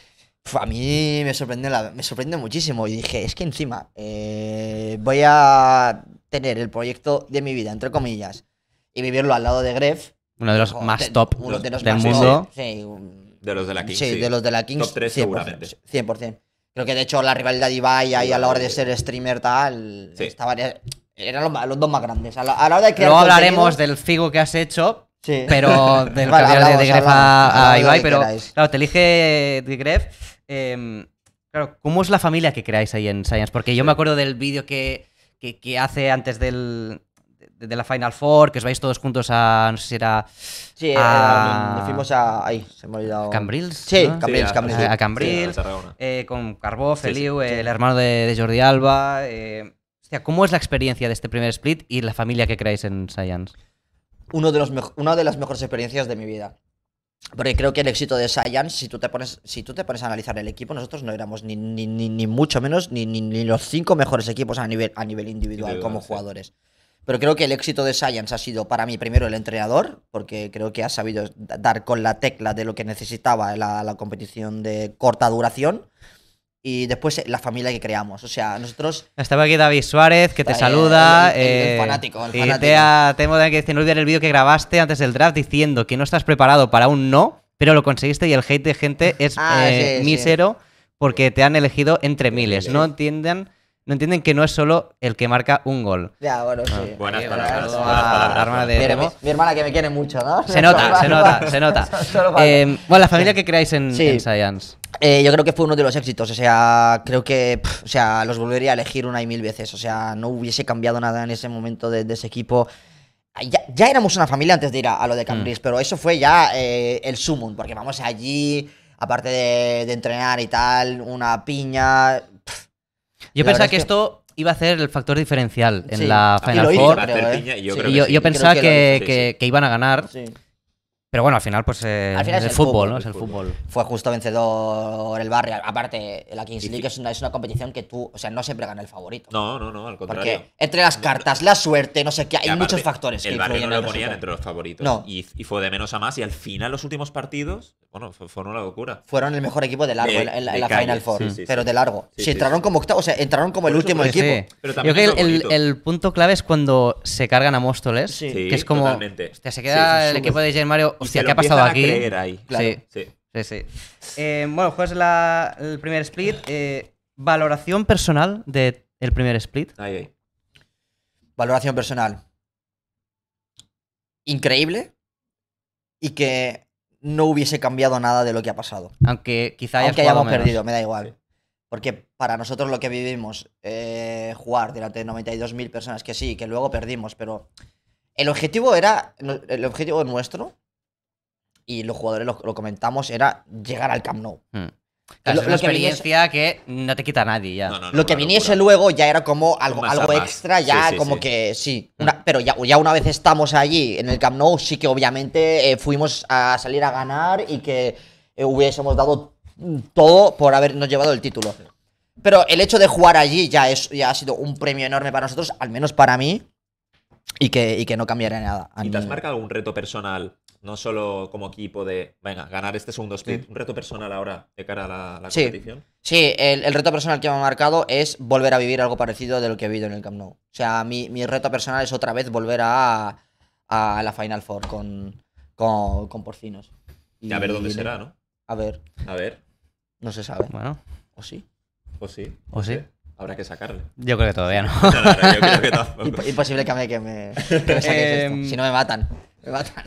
A mí me sorprende, la- me sorprende muchísimo. Y dije, es que encima eh, voy a tener el proyecto de mi vida, entre comillas, y vivirlo al lado de Gref. Uno de los Digo, más de- top uno de los del más mundo. top, Sí, un- De los de la Kings. sí, de los de la Kings. Top 3 100%, seguramente. 100%. Creo que de hecho la rivalidad de Ibai ahí a la hora de Sí. ser streamer tal, Sí. estaban, eran los, los dos más grandes. A la, a la hora de crear Luego hablaremos del figo que has hecho, Sí. pero del Vale, de, hablamos, de Gref a, a Ibai, pero queráis. claro, te elige de Gref. Em, claro, ¿cómo es la familia que creáis ahí en Science? Porque yo me acuerdo del vídeo que, que, que hace antes del, de, la Final Four, que os vais todos juntos a, no sé si era Sí, a- eh, nos fuimos a. Ahí, se me ha olvidado. Cambrils. Sí, ¿no? Cambrils, a- Cambrils. sí, A sí, Cambrils. Eh, con Carbó, Sí, sí, Feliu, sí. el hermano de, de Jordi Alba. eh, hostia, ¿cómo es la experiencia de este primer split y la familia que creáis en Science? Uno de los una de las mejores experiencias de mi vida. Porque creo que el éxito de Science, si tú te pones, si tú te pones a analizar el equipo, nosotros no éramos ni, ni, ni, ni mucho menos ni, ni, los cinco mejores equipos a nivel, a nivel individual, Individual, como sí. jugadores. Pero creo que el éxito de Science ha sido para mí primero el entrenador, porque creo que ha sabido da- dar con la tecla de lo que necesitaba la, la competición de corta duración. Y después eh, la familia que creamos. O sea, nosotros Estaba aquí David Suárez, que te ahí, saluda. el- el- el eh, fanático, el y fanático. te ha, te hemos de que decir, no olvides el vídeo que grabaste antes del draft diciendo que no estás preparado para un no, pero lo conseguiste y el hate de gente es Ah, eh, sí, sí. mísero porque te han elegido entre miles. No entienden, no entienden que no es solo el que marca un gol. Ya, bueno, sí. Saludo buenas a palabras. de Mi, hermana que me quiere mucho, ¿no? Se nota, se nota, se nota. Eh, bueno, la familia que creáis en, Sí. en Science. Eh, yo creo que fue uno de los éxitos. O sea, creo que pf, o sea, los volvería a elegir una y mil veces. O sea, no hubiese cambiado nada en ese momento de, de ese equipo. Ya, ya éramos una familia antes de ir a, a lo de Cambridge, pero eso fue ya eh, el sumum, porque vamos allí, aparte de, de entrenar y tal, una piña. pf, Yo La pensaba que es que- esto iba a ser el factor diferencial en Sí. la Y Final Four. ¿eh? yo pensaba que que, sí. que iban a ganar, sí. Pero bueno, al final pues eh, Al final es el el fútbol, fútbol, ¿no? Es el fútbol. fue justo vencedor el Barrio. Aparte, la Kings League es una, es una competición que tú, o sea, no siempre gana el favorito. No, no, no, al contrario. Porque entre las cartas, la suerte, no sé qué, hay aparte, muchos factores que El barrio influyen no en lo el ponían resultado. entre los favoritos. No. Y, y fue de menos a más. Y al final, los últimos partidos, bueno, fue, fue una locura. Fueron el mejor equipo de largo De- en, en la- de en la calle, Final Four. sí, sí, pero sí. de largo. Sí, entraron sí. como octavo, o sea, entraron como el último equipo. Pero Yo creo que el, punto clave es cuando se cargan a Móstoles, que es como, totalmente. hostia, se queda el equipo de Jen Mario, hostia, ¿qué ha pasado a aquí? creer ahí. Claro. Sí, Sí. sí, sí. Eh, bueno, juegas la- el primer split. eh, valoración personal del primer split. Ahí, ahí. Valoración personal. Increíble. Y que no hubiese cambiado nada de lo que ha pasado. Aunque quizá hayas Aunque hayamos menos. perdido, me da igual. Porque para nosotros lo que vivimos, eh, jugar delante de 92.000 personas, que sí, que luego perdimos, pero el objetivo era, el objetivo nuestro, y los jugadores lo, lo comentamos, era llegar al Camp Nou. Lo- Claro, es una lo que viniese- experiencia que no te quita nadie ya. No, no, no, lo que viniese locura. luego ya era como algo, Más a algo extra, Sí, ya sí, como sí. que sí. Una- pero ya, ya una vez estamos allí en el Camp Nou, sí que obviamente eh, fuimos a salir a ganar y que eh, hubiésemos dado mm, todo por habernos llevado el título. Pero el hecho de jugar allí ya, es, ya ha sido un premio enorme para nosotros, al menos para mí, y que, y que no cambiaría nada. a ¿Y te has marcado algún reto personal, no solo como equipo de, venga, ganar este segundo split, un reto personal ahora de cara a la, la Sí. competición? Sí, el, el reto personal que me ha marcado es volver a vivir algo parecido de lo que he vivido en el Camp Nou. O sea, mi, mi reto personal es otra vez volver a, a la Final Four con, con, con Porcinos. Y a ver dónde Y- será, ¿no? A ver, A ver, no se sabe. Bueno, ¿O sí? o sí. ¿O sí? Habrá que sacarle. yo creo que todavía no. No, no, no, yo creo que tampoco. Imposible que me, que me, que me saques esto. Si no me matan. Me matan.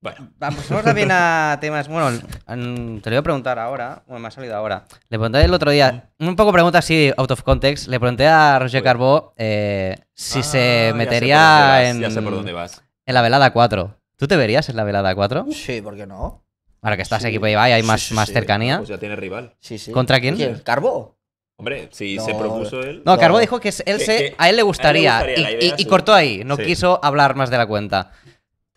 Bueno, Vamos pasamos también a temas. Bueno, te lo iba a preguntar ahora. Bueno, me ha salido ahora. Le pregunté el otro día, un poco pregunta así, out of context. Le pregunté a Roger Uy. Carbó eh, si ah, se ya sé metería por dónde vas, en, Ya sé por dónde vas. en la velada 4. ¿Tú te verías en la velada 4? Sí, ¿por qué no? Ahora que estás Sí. equipo de Ibai, hay más, sí, más cercanía. Pues ya tiene rival. Sí, sí. ¿Contra quién? ¿Carbo? Hombre, si No, se propuso él. No, No. Carbó dijo que él Que- se, que a él le gustaría, gustaría, la y, cortó ahí. No Sí. quiso hablar más de la cuenta.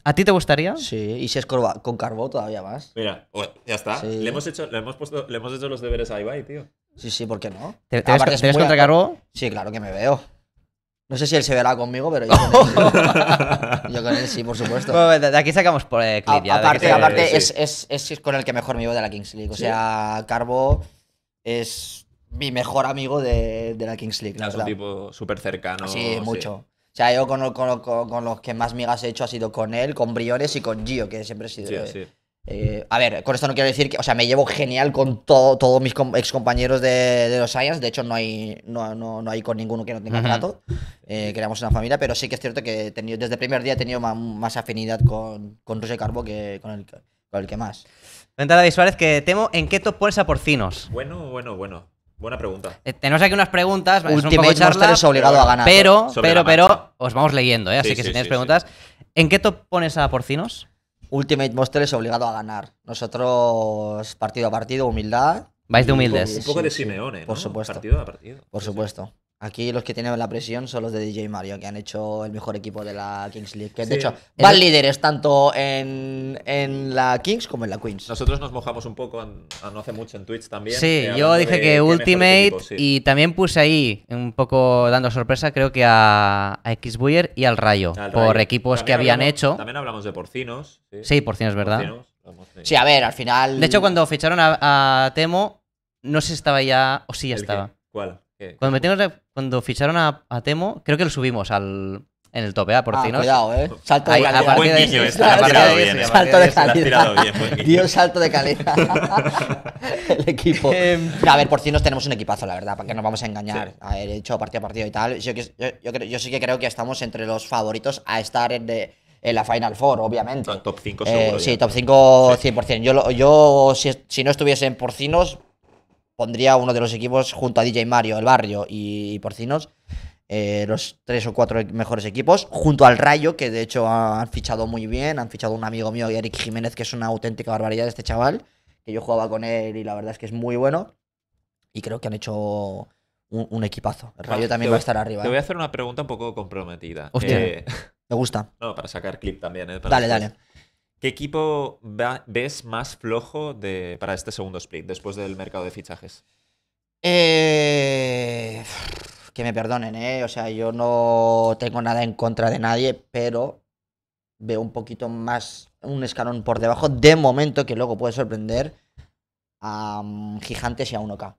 ¿A ti te gustaría? Sí, y si es con Carbo todavía más. Mira, ya está. Sí. Le, hemos hecho, le, hemos puesto, le hemos hecho los deberes a Ibai, tío. Sí, sí, ¿por qué no? ¿Te, te ves, Aparte te es ves muy- contra Carbó? Sí, claro que me veo. No sé si él se verá conmigo, pero yo con él, yo con él sí, por supuesto. Bueno, de de aquí sacamos por eh, clip A- ya, de aparte, que- aparte sí. es, es, es- es con el que mejor me llevo de la Kings League. O sea, Carbo es mi mejor amigo de, de la Kings League. la Es un verdad. tipo súper cercano. Sí, mucho. O sea, yo con, lo- con, lo- con- con los que más migas he hecho ha sido con él, con Briones y con Gio, que siempre he sido. Sí, eh, sí. eh, a ver, con esto no quiero decir que, o sea, me llevo genial con todo, todos mis com- ex compañeros de, de los Science. De hecho, no hay, no, no, no hay con ninguno que no tenga trato. Eh, creamos una familia, pero sí que es cierto que he tenido, desde el primer día he tenido más, afinidad con, con Roger Carbo que con el, que- con el que más. Comenta David Suárez que temo en qué top pones a Porcinos. Bueno, bueno, bueno. Buena pregunta. Eh, tenemos aquí unas preguntas, es un poco Ultimate Monster charla, es obligado pero a ganar. pero, pero, pero, os vamos leyendo, ¿eh? así Sí, que si sí, tenéis sí, preguntas. ¿En qué top pones a Porcinos? Ultimate Monster es obligado a ganar. Nosotros, partido a partido, humildad. Vais de humildes. Un poco sí, de sí, Simeone, ¿no? Por supuesto. Partido a partido. Por supuesto. Aquí los que tienen la presión son los de DJ Mario, que han hecho el mejor equipo de la Kings League. Que de hecho El- van líderes tanto en, en la Kings como en la Queens. Nosotros nos mojamos un poco an- a no hace mucho en Twitch también. Sí, eh, yo dije de que Ultimate sí. y también puse ahí, un poco dando sorpresa, creo que a, a X-Buyer y al Rayo, Al por Rayo. equipos que habían hecho. También hablamos de porcinos. Sí, Sí, Porcinos, ¿verdad? Porcinos, sí. A ver, al final. De hecho, cuando ficharon a, a Temo, no sé si estaba ya, o sí ya ¿El estaba. qué? ¿Cuál? ¿Qué? Cuando, metimos- cuando ficharon a, a Temo, creo que lo subimos al, en el tope, ¿eh? Ah, Porcinos. cuidado, eh. Salto Ahí, de a calidad. partir Buen de guiño este, a lo has partir tirado bien, ese, eh. Salto de ese. Lo has tirado calidad. bien, buen guiño. Dio salto de calidad. el equipo. Em, No, a ver, por nos tenemos un equipazo, la verdad, para que nos vamos a engañar. Sí. A ver, he hecho partido a partido y tal. Yo, que- yo, yo creo- yo sí que creo que estamos entre los favoritos a estar en, de- en la Final Four, obviamente. Top 5 Eh, seguro. sí, ya. top 5 100%. Yo, lo- yo si, si no estuviese en Porcinos, pondría uno de los equipos junto a DJ Mario, El Barrio y, Porcinos. eh, los tres o cuatro mejores equipos, junto al Rayo, que de hecho han fichado muy bien. Han fichado un amigo mío, Eric Jiménez, que es una auténtica barbaridad este chaval. Que yo jugaba con él y la verdad es que es muy bueno. Y creo que han hecho un, un equipazo. El Rayo Vale, también va a estar arriba. Te voy a ¿eh? hacer una pregunta un poco comprometida. Hostia. Eh, Me gusta. no, para sacar clip también. ¿eh? Para Dale, después. dale. ¿Qué equipo ves más flojo de, para este segundo split después del mercado de fichajes? Eh, que me perdonen, ¿eh? O sea, yo no tengo nada en contra de nadie, pero veo un poquito más, un escalón por debajo, de momento, que luego puede sorprender a mm, Gigantes y a 1K.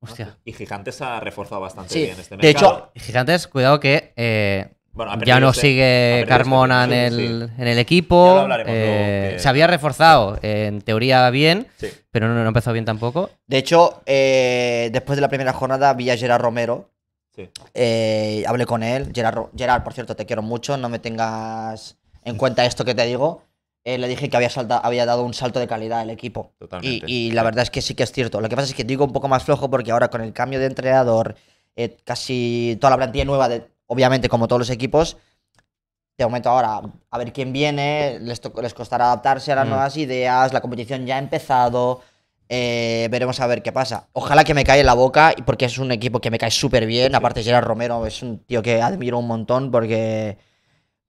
Hostia. Y Gigantes ha reforzado bastante Sí, bien este de mercado. hecho- Gigantes, cuidado que eh, Bueno, ya no este- sigue perdido Carmona en este el, en el Ya equipo. lo hablaremos luego, eh, que- Se había reforzado, eh, en teoría, bien, sí. Pero no, no empezó bien tampoco. De hecho, eh, después de la primera jornada vi a Gerard Romero, Sí. eh, hablé con él. Gerard, Gerard, por cierto, te quiero mucho, no me tengas en cuenta esto que te digo. Eh, le dije que había, salta- había dado un salto de calidad al equipo. Y, Totalmente. y la verdad es que sí que es cierto. Lo que pasa es que digo un poco más flojo porque ahora con el cambio de entrenador, eh, casi toda la plantilla nueva, de, obviamente como todos los equipos, de momento ahora a ver quién viene, les, les costará adaptarse a las Mm. nuevas ideas, la competición ya ha empezado, eh, veremos a ver qué pasa. Ojalá que me cae en la boca y porque es un equipo que me cae súper bien, aparte Gerard Romero es un tío que admiro un montón porque,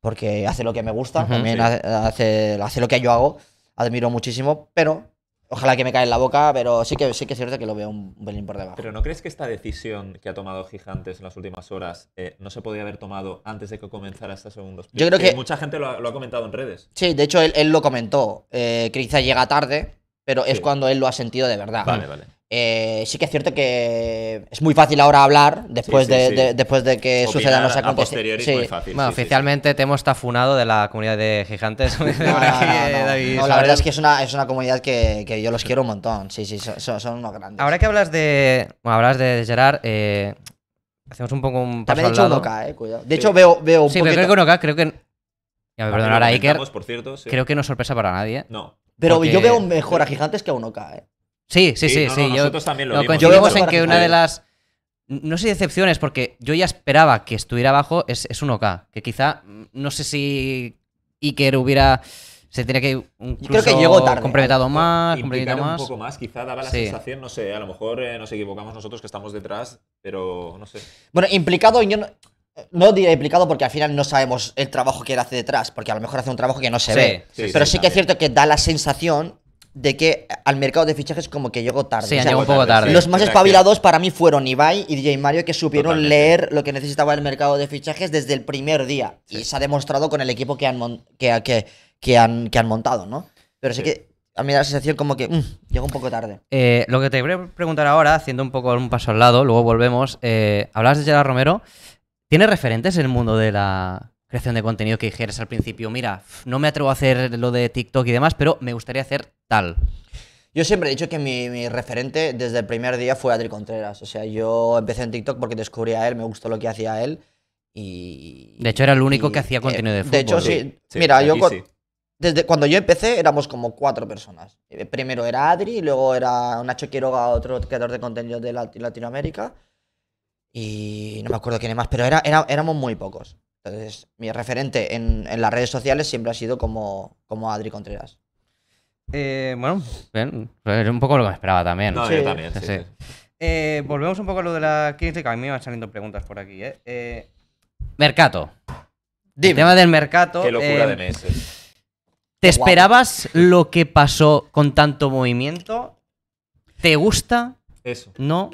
porque hace lo que me gusta, también Sí. hace, hace lo que yo hago, admiro muchísimo, pero ojalá que me cae en la boca, pero sí que, sí que es cierto que lo veo un pelín por debajo. Pero ¿no crees que esta decisión que ha tomado Gigantes en las últimas horas eh, no se podía haber tomado antes de que comenzara este segundo split? Yo creo que- Mucha gente lo ha, lo ha comentado en redes. Sí, de hecho él, él lo comentó, eh, que quizá llega tarde, pero es cuando él lo ha sentido de verdad. Vale, vale. Eh, sí que es cierto que es muy fácil ahora hablar después, Sí, sí, de, sí. de- después de que Opinar sucedan los a acontecimientos. posteriori Sí. es muy fácil. Bueno, sí, sí, sí. oficialmente Temo está funado de la comunidad de Gigantes. No, no, no, no. No, la verdad es que es una, es una comunidad que, que yo los quiero un montón. Sí, sí, son, unos grandes. Ahora que hablas de. Bueno, hablas de Gerard, eh, hacemos un poco un paso También he al hecho lado. 1K, eh, cuidado. De Sí. heho veo, veo un Sí, pero poquito. creo que 1K, creo que. Ya me perdonará Iker. por cierto, sí. Creo que no es sorpresa para nadie. No. Pero porque- yo veo mejor a Gigantes que a 1K, eh. Sí, sí, sí, no, sí. no, yo- nosotros también lo no, vimos. Yo veo en que una de las. No sé si decepciones, porque yo ya esperaba que estuviera abajo, es, es 1K. Que quizá, mm, no sé si Iker hubiera. Se tiene que. creo que llegó tarde. Complementado más, Implicar complementado un más. poco más, quizá daba la Sí. sensación, no sé, a lo mejor eh, nos equivocamos nosotros que estamos detrás, pero no sé. Bueno, implicado, yo no, no diré implicado porque al final no sabemos el trabajo que él hace detrás, porque a lo mejor hace un trabajo que no se Sí, ve. sí, Pero sí, sí, que es cierto que da la sensación de que al mercado de fichajes como que llegó tarde. Sí, O han sea, llegado un poco tarde. los más espabilados para mí fueron Ibai y DJ Mario que supieron Totalmente. leer lo que necesitaba el mercado de fichajes desde el primer día. Y se ha demostrado con el equipo que han, que, que, que han, que han montado, ¿no? Pero sí, que a mí da la sensación como que mm, llegó un poco tarde. Eh, lo que te voy a preguntar ahora, haciendo un poco un paso al lado, luego volvemos. Eh, hablabas de Gerard Romero. ¿Tiene referentes en el mundo de la creación de contenido que dijeras al principio? Mira, no me atrevo a hacer lo de TikTok y demás, pero me gustaría hacer tal. Yo siempre he dicho que mi, mi referente desde el primer día fue Adri Contreras. O sea, yo empecé en TikTok porque descubrí a él, me gustó lo que hacía él. Y. De hecho, era el único y- que hacía contenido de De hecho, fútbol. sí. Sí, Mira, yo. sí. Desde cuando yo empecé éramos como cuatro personas. Eh, Primero era Adri, luego era Nacho Quiroga, otro creador de contenido de Lat- Latinoamérica. Y no me acuerdo quién más, pero era, era- éramos muy pocos. Entonces, mi referente en, en las redes sociales siempre ha sido como, como Adri Contreras. Eh, bueno, bien, es un poco lo que me esperaba también. No, Sí. yo también. sí, Sí. sí. Eh, volvemos un poco a lo de la crítica. A mí me van saliendo preguntas por aquí. ¿eh? Eh, Mercato. El Dime. tema del mercado. Qué locura eh, de meses. ¿Te esperabas lo que pasó con tanto movimiento? ¿Te gusta? Eso. ¿No?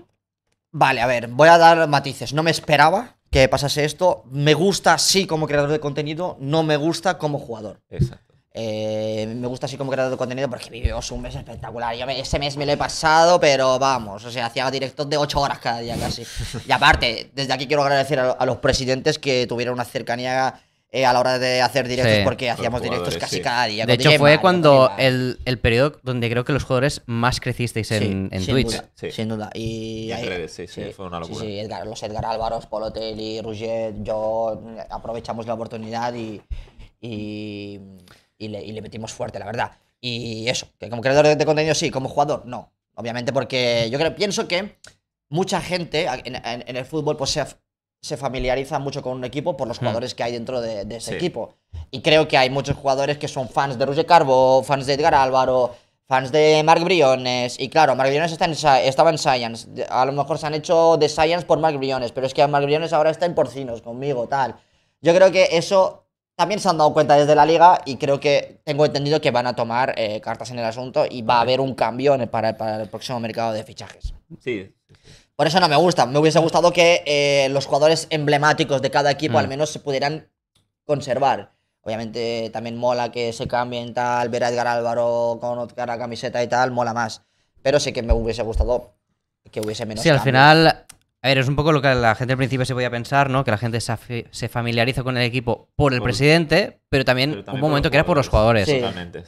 Vale, a ver, voy a dar matices. No me esperaba que pasase esto. Me gusta sí como creador de contenido, no me gusta como jugador. Exacto. Eh, me gusta así como creador de contenido porque vivimos un mes espectacular. Yo me- ese mes me lo he pasado, pero vamos, o sea, hacía directos de 8 horas cada día casi. Y aparte, desde aquí quiero agradecer a, a los presidentes que tuvieron una cercanía eh, a la hora de hacer directos Sí. porque hacíamos directos casi sí. cada día. De hecho, fue cuando el, el periodo donde creo que los jugadores más crecisteis en, Sí, en sin Twitch. Duda, Sí. Sin duda. Y, Y en ahí- redes, sí, sí, fue una locura. Sí, sí, Edgar- los Edgar Álvaros, Polotelli, Ruget, yo mm, aprovechamos la oportunidad y, y, y le, y le metimos fuerte, la verdad. Y eso, que como creador de, de contenido sí, como jugador no. Obviamente porque yo creo, pienso que mucha gente en, en- en el fútbol pues se, se familiariza mucho con un equipo por los jugadores que hay dentro de, de ese Sí. equipo. Y creo que hay muchos jugadores que son fans de Roger Carbo, fans de Edgar Álvaro, fans de Marc Briones. Y claro, Marc Briones está en, estaba en Science. A lo mejor se han hecho de Science por Marc Briones, pero es que Marc Briones ahora está en Porcinos conmigo, tal. Yo creo que eso también se han dado cuenta desde la liga y creo que tengo entendido que van a tomar eh, cartas en el asunto y va a haber un cambio en el- para, para el próximo mercado de fichajes. Sí. Por eso no me gusta. Me hubiese gustado que eh, los jugadores emblemáticos de cada equipo Mm. al menos se pudieran conservar. Obviamente también mola que se cambien tal, ver a Edgar Álvaro con otra camiseta y tal, mola más. Pero sí que me hubiese gustado que hubiese menos Sí, al final, a ver, es un poco lo que la gente al principio se podía pensar, ¿no? Que la gente se, se familiariza con el equipo por el Por- presidente, pero también Pero también hubo un momento que era por los jugadores. Sí.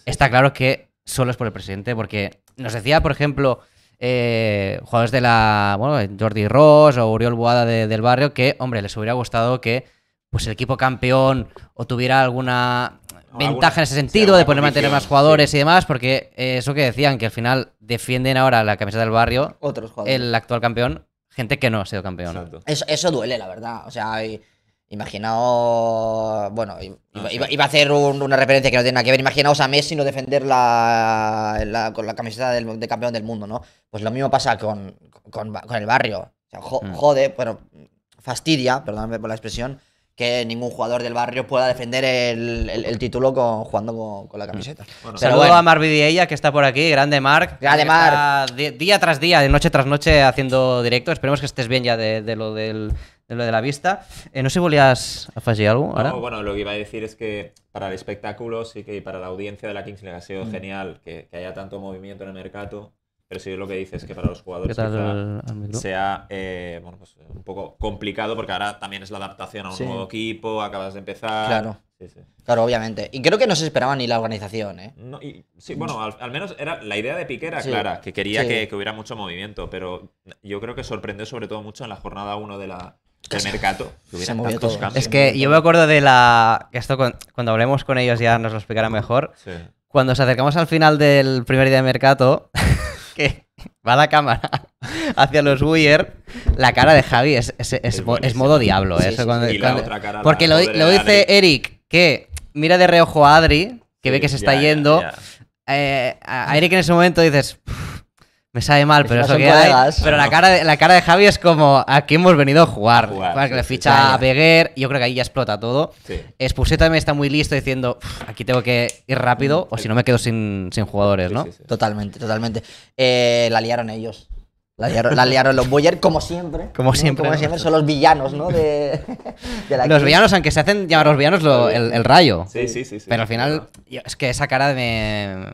Está claro que solo es por el presidente, porque nos decía, por ejemplo, eh, jugadores de la. Bueno, Jordi Ross o Uriol Boada de- del barrio, que, hombre, les hubiera gustado que pues el equipo campeón o tuviera alguna ventaja en ese sí, sentido alguna de poder mantener más jugadores sí. y demás, porque eh, eso que decían, que al final defienden ahora la camiseta del barrio, Otros jugadores. el actual campeón, gente que no ha sido campeón. Eso, eso duele, la verdad. O sea, i- imaginaos. Bueno, Ah, iba, sí. iba- iba a hacer un- una referencia que no tiene nada que ver. Imaginaos a Messi no defender la, la- con la camiseta del, de campeón del mundo, ¿no? Pues lo mismo pasa con, con, con el barrio. O sea, jo- Mm. jode, bueno, fastidia, perdóname por la expresión, que ningún jugador del barrio pueda defender el, el- el título con, jugando con, con la camiseta. Bueno, Saludo bueno. a Mar Vidiella, que está por aquí, grande Marc. Grande Marc. Día tras día, de noche tras noche, haciendo directo. Esperemos que estés bien ya de, de lo, del, de lo de la vista. Eh, no sé si volías afegir algo No, ara? bueno, lo que iba a decir es que para el espectáculo sí que y para la audiencia de la Kings League ha sido genial que, que haya tanto movimiento en el mercado, pero sí lo que dices es que para los ¿Qué jugadores el, sea eh, bueno, pues, un poco complicado porque ahora también es la adaptación a un Sí. nuevo equipo, acabas de empezar. Claro. Sí, sí. Claro, obviamente. Y creo que no se esperaba ni la organización, ¿eh? No, y- sí, bueno, al, al menos era la idea de Piqué era Sí. clara, que quería Sí. que, que hubiera mucho movimiento, pero yo creo que sorprendió sobre todo mucho en la jornada 1 de la, del mercado, Se movió tantos todo. cambios. Es que yo me acuerdo de la. que esto cuan- cuando hablemos con ellos ya nos lo explicará mejor. Sí. Cuando nos acercamos al final del primer día de mercado, que va la cámara hacia los Weir, la cara de Javi es, es, modo diablo. Sí, eso sí, cuando- sí. Y la cuando- otra cara, la porque lo, dice. Eric, que mira de reojo a Adri, que ve que se está ya, yendo. ya. Eh, a a Eric en ese momento dices. "Pff, Me sabe mal, pero eso que hay. Pero la cara, de, la cara de Javi es como, aquí hemos venido a jugar. A jugar, Para que sí, le ficha sí. A. Beguer, yo creo que ahí ya explota todo. Sí. Expulsé también está muy listo diciendo, "Uf, aquí tengo que ir rápido o si no me quedo sin, sin jugadores, Sí, ¿no? sí, sí. Totalmente, totalmente. Eh, la liaron ellos. La liaron, la liaron los Boyer, como siempre. Como siempre, Como siempre, son los villanos, ¿no? De, de la Los villanos, aunque se hacen llamar los villanos, lo- el, el rayo. Sí, sí, sí. sí. Pero al final, yo- es que esa cara me,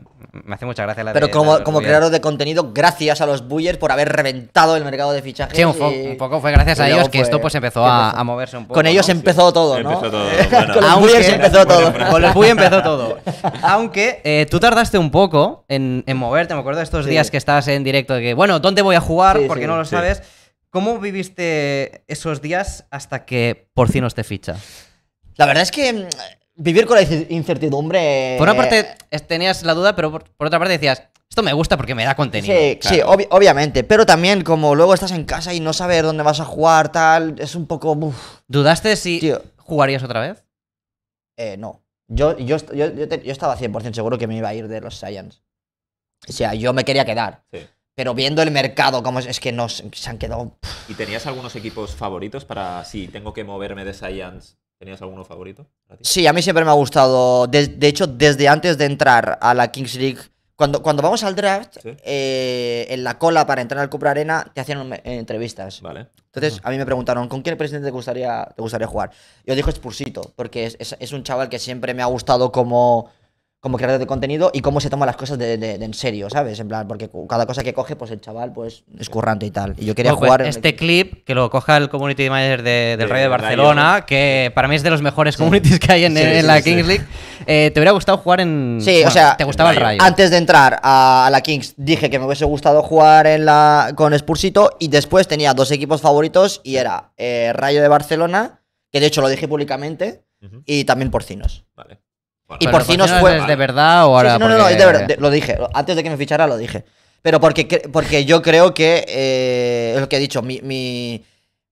me hace mucha gracia la Pero de- como, la de como creador de contenido, gracias a los Buyer por haber reventado el mercado de fichajes. Sí, un, fo- y- un poco fue gracias a ellos que fue- esto pues empezó que a, empezó. a moverse un poco. Con ellos ¿no? empezó todo, ¿no? Empezó todo, bueno. Con los Buyers empezó todo. Con los Puy empezó todo. Aunque eh, tú tardaste un poco en, en moverte. Me acuerdo de estos Sí. días que estabas en directo de que, bueno, ¿dónde voy a jugar? Sí, Porque sí. no lo Sí. sabes. ¿Cómo viviste esos días hasta que Porcinos te ficha? La verdad es que mm, vivir con la incer- incertidumbre. Por una parte es- tenías la duda, pero por, por otra parte decías, esto me gusta porque me da contenido. Sí, sí, claro. obvi- obviamente. Pero también, como luego estás en casa y no saber dónde vas a jugar, tal, es un poco. uf, ¿Dudaste si Tío. jugarías otra vez? eh, no. Yo, yo, yo, yo te- yo estaba 100% seguro que me iba a ir de los Science. O sea, yo me quería quedar. Sí. Pero viendo el mercado, como es, es que no, se han quedado. ¿Y tenías algunos equipos favoritos para si tengo que moverme de Science? ¿Tenías alguno favorito? Sí, a mí siempre me ha gustado. De, de hecho, desde antes de entrar a la Kings League, cuando, cuando vamos al draft, Sí. eh, en la cola para entrar al Cupra Arena, te hacían eh, entrevistas. Vale. Entonces, a mí me preguntaron, ¿con qué presidente te gustaría, te gustaría jugar? Yo digo Spursito, porque es, es- es un chaval que siempre me ha gustado como, como creador de contenido y cómo se toma las cosas de, de- de en serio, ¿sabes? En plan, porque cada cosa que coge, pues el chaval, pues, es currante y tal. Y yo quería Bueno, pues jugar... en- este clip que lo coja el community manager de- del De Rayo de Rayo. Barcelona, que para mí es de los mejores communities que hay en, Sí, en sí, la sí. Kings League. Eh, ¿Te hubiera gustado jugar en. Sí, bueno, o sea, ¿Te gustaba el Rayo. Antes de entrar a, a la Kings dije que me hubiese gustado jugar en la, con Spursito y después tenía dos equipos favoritos y era eh, Rayo de Barcelona, que de hecho lo dije públicamente, y también Porcinos. Vale. Y Porcinos ¿Porcinos fue- es de verdad o ahora.? sí, no, no, no, es de verdad, de- lo dije. Antes de que me fichara lo dije. Pero porque, cre- porque yo creo que, eh, es lo que he dicho, mi, mi,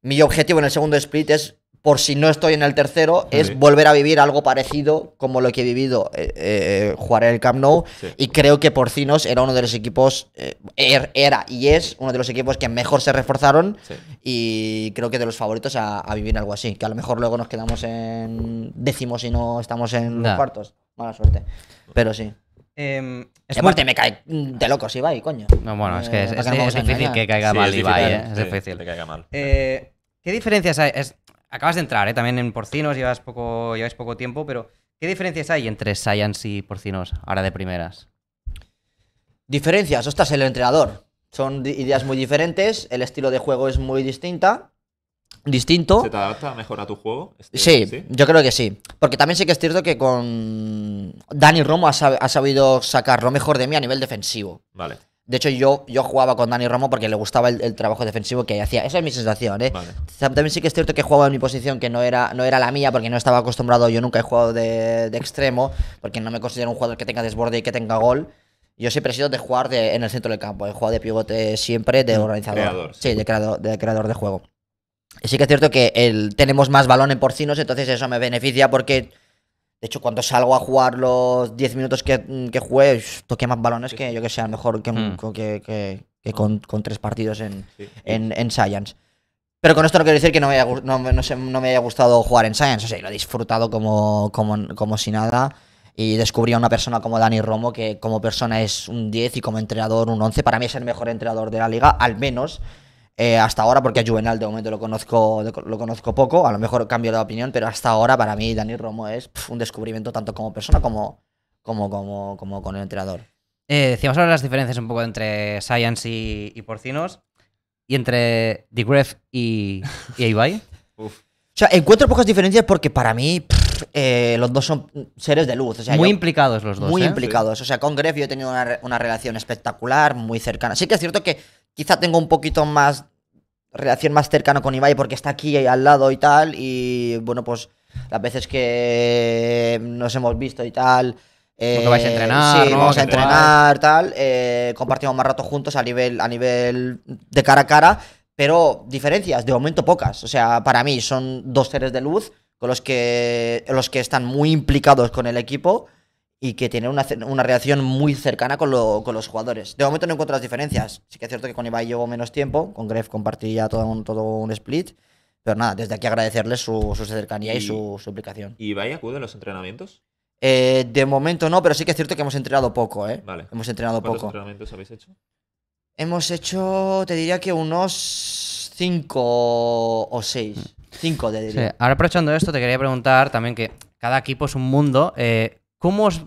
mi objetivo en el segundo split es, por si no estoy en el tercero, Sí. es volver a vivir algo parecido como lo que he vivido, eh, eh, jugar en el Camp Nou. Sí. Y creo que Porcinos era uno de los equipos, eh, er- era y es uno de los equipos que mejor se reforzaron Sí. y creo que de los favoritos a, a vivir algo así. Que a lo mejor luego nos quedamos en décimos y no estamos en los cuartos. Mala suerte. Pero sí. Em, es aparte me cae de locos Ibai, coño. No, bueno, es Eh, que es, ¿para es- qué nos vamos es a difícil que caiga mal Ibai, ¿eh? Es difícil. que caiga mal. Eh, ¿Qué diferencias hay? Es- acabas de entrar, ¿eh? También en Porcinos, llevas poco, llevas poco tiempo, pero ¿qué diferencias hay entre Science y Porcinos ahora de primeras? Diferencias, ostras, el entrenador. Son ideas muy diferentes, el estilo de juego es muy distinta. Distinto. ¿Se te adapta mejor a tu juego? Este- Sí, yo creo que sí. Porque también sí que es cierto que con Dani Romo ha, sab- ha sabido sacar lo mejor de mí a nivel defensivo. Vale, De hecho, yo, yo jugaba con Dani Romo porque le gustaba el, el trabajo defensivo que hacía. Esa es mi sensación, ¿eh? vale. También sí que es cierto que jugaba en mi posición que no era, no era la mía porque no estaba acostumbrado. Yo nunca he jugado de, de extremo porque no me considero un jugador que tenga desborde y que tenga gol. Yo siempre he sido de jugar de- en el centro del campo. He jugado de pivote siempre, de organizador. creador, sí, sí. de, creador, de creador de juego. Y sí que es cierto que el, tenemos más balón en porcinos, entonces eso me beneficia porque, de hecho, cuando salgo a jugar los 10 minutos que, que jugué, toqué más balones que yo que sea mejor que, Mm. que, que- que con, con tres partidos en, Sí. en, en Science. Pero con esto no quiero decir que no me haya, no, me- no sé, no me haya gustado jugar en Science. O sea, lo he disfrutado como, como, como si nada. Y descubrí a una persona como Dani Romo, que como persona es un 10 y como entrenador un 11. Para mí es el mejor entrenador de la liga, al menos eh, hasta ahora, porque a Juvenal de momento lo conozco, lo conozco poco. A lo mejor cambio de opinión, pero hasta ahora para mí Dani Romo es pf, un descubrimiento tanto como persona como, como, como, como con el entrenador. Eh, decíamos ahora las diferencias un poco entre Science y, y Porcinos. Y entre Digref y, y Ibai. Uf, O sea, encuentro pocas diferencias porque para mí pff, eh, los dos son seres de luz. O sea, Muy yo- implicados los dos. muy ¿eh? implicados. O sea, con Gref yo he tenido una relación espectacular, muy cercana. Sí que es cierto que quizá tengo un poquito más relación más cercana con Ibai porque está aquí al lado y tal. Y bueno, pues las veces que nos hemos visto y tal. eh, Porque vais a entrenar, sí, ¿no? vamos a entrenar, tal. eh, compartimos más rato juntos a nivel, a nivel de cara a cara. Pero diferencias, de momento pocas. O sea, para mí son dos seres de luz con los que, los que están muy implicados con el equipo y que tienen una, una relación muy cercana con, lo- con los jugadores. De momento no encuentro las diferencias. Sí que es cierto que con Ibai llevo menos tiempo, con Gref compartí ya todo un, todo un split, pero nada, desde aquí agradecerles su, su cercanía y, Y- su, su implicación. ¿Y Ibai acude a los entrenamientos? Eh, de momento no, pero sí que es cierto que hemos entrenado poco, ¿eh? Vale. Hemos entrenado ¿Cuántos poco. entrenamientos habéis hecho? Hemos hecho, te diría que unos cinco o seis. Cinco, te Sí, diría. Ahora aprovechando esto, te quería preguntar también que cada equipo es un mundo. eh, ¿Cómo os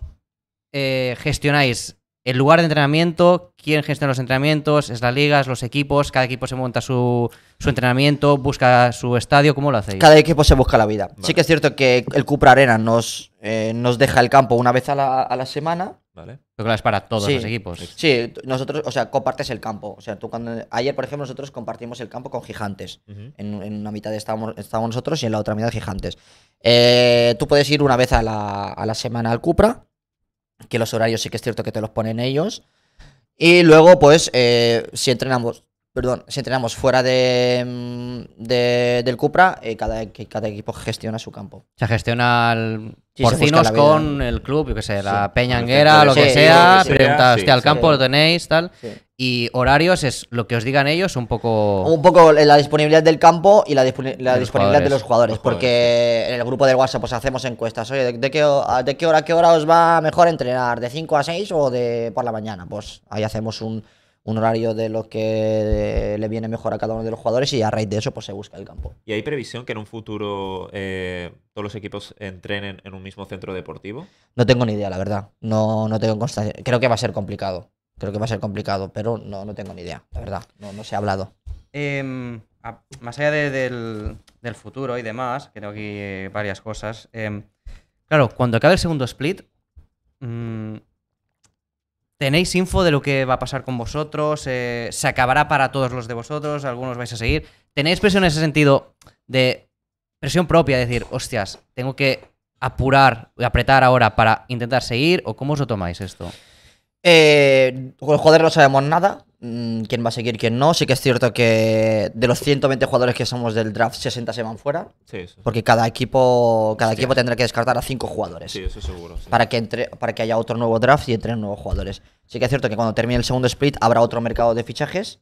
eh, gestionáis el lugar de entrenamiento? ¿Quién gestiona los entrenamientos? ¿Es las ligas, los equipos? ¿Cada equipo se monta su, su entrenamiento? ¿Busca su estadio? ¿Cómo lo hacéis? Cada equipo se busca la vida. Sí que es cierto que el Cupra Arena nos, eh, nos deja el campo una vez a la, a la semana. ¿Vale? Pero claro, es para todos Sí. los equipos. Sí, nosotros, o sea, compartes el campo. O sea, tú cuando. Ayer, por ejemplo, nosotros compartimos el campo con gigantes. En, en una mitad estábamos, estábamos nosotros y en la otra mitad gigantes. Eh, tú puedes ir una vez a la, a la semana al Cupra, que los horarios sí que es cierto que te los ponen ellos. Y luego, pues, eh, si entrenamos, perdón, si entrenamos fuera de, mm, de- del Cupra, eh, cada, que cada equipo gestiona su campo. Se gestiona el Sí, porcinos con el club, yo que sé, la Sí. Peña El Anguera, centro lo que sea. lo que sea, Preguntas, sí, hostia, al sí. campo lo tenéis, tal. Y horarios es lo que os digan ellos, un poco. Un poco la disponibilidad del campo y la, disponibilidad de jugadores. los jugadores. Los porque en el grupo del WhatsApp pues hacemos encuestas. Oye, ¿de, de qué, de qué hora a qué hora os va mejor entrenar? ¿De 5 a 6 o de por la mañana? Pues ahí hacemos un, un horario de lo que le viene mejor a cada uno de los jugadores y a raíz de eso pues se busca el campo. ¿Y hay previsión que en un futuro eh, todos los equipos entrenen en un mismo centro deportivo? No tengo ni idea, la verdad. No, no tengo constancia. Creo que va a ser complicado. Creo que va a ser complicado, pero no, no tengo ni idea, la verdad. No, no se ha hablado. Em, más allá de- del, del futuro y demás, que tengo aquí eh, varias cosas. em, claro, cuando acabe el segundo split, mm, ¿tenéis info de lo que va a pasar con vosotros? Eh, ¿Se acabará para todos los de vosotros? ¿Algunos vais a seguir? ¿Tenéis presión en ese sentido de presión propia? De decir, hostias, tengo que apurar y apretar ahora para intentar seguir? ¿O cómo os lo tomáis esto? Eh, jugadores no sabemos nada. mm, Quién va a seguir, quién no. Sí que es cierto que de los 120 jugadores que somos del draft, 60 se van fuera. Sí, eso, Porque cada equipo, cada equipo tendrá que descartar a 5 jugadores. sí, eso seguro. sí. Para que, entre, para que haya otro nuevo draft y entren nuevos jugadores. Sí que es cierto que cuando termine el segundo split habrá otro mercado de fichajes.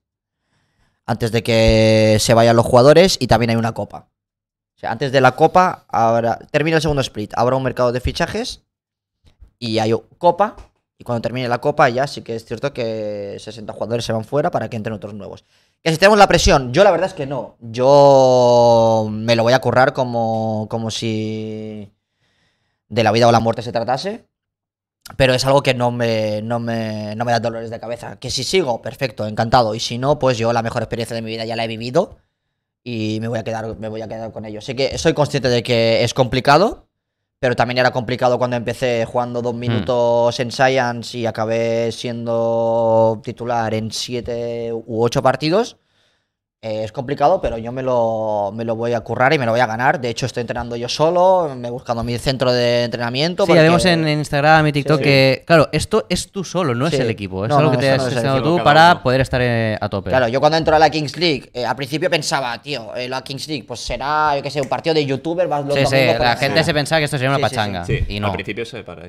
Antes de que se vayan los jugadores y también hay una copa. O sea, antes de la copa, habrá, termina el segundo split, habrá un mercado de fichajes y hay copa. Y cuando termine la copa ya sí que es cierto que 60 jugadores se van fuera para que entren otros nuevos. Que si tenemos la presión, yo la verdad es que no. Yo me lo voy a currar como, como si de la vida o la muerte se tratase. Pero es algo que no me, no, me, no me da dolores de cabeza. Que si sigo, perfecto, encantado. Y si no, pues yo la mejor experiencia de mi vida ya la he vivido. Y me voy a quedar, me voy a quedar con ello. Sé que soy consciente de que es complicado. Pero también era complicado cuando empecé jugando dos minutos en Science y acabé siendo titular en siete u ocho partidos. Eh, es complicado, pero yo me lo, me lo voy a currar y me lo voy a ganar. De hecho, estoy entrenando yo solo, me he buscado mi centro de entrenamiento. Sí, ya porque- vemos en Instagram y TikTok Sí. que, claro, esto es tú solo, no es el equipo. Es No, algo no, que te has no equipo, tú para uno. poder estar eh, a tope. Claro, yo cuando entro a la Kings League, eh, al principio pensaba, tío, eh, la Kings League, pues será, yo qué sé, un partido de youtuber. Vas los Sí, sí, la gente se pensaba que esto sería una Sí, sí, sí. pachanga. Sí, y no. al principio se para.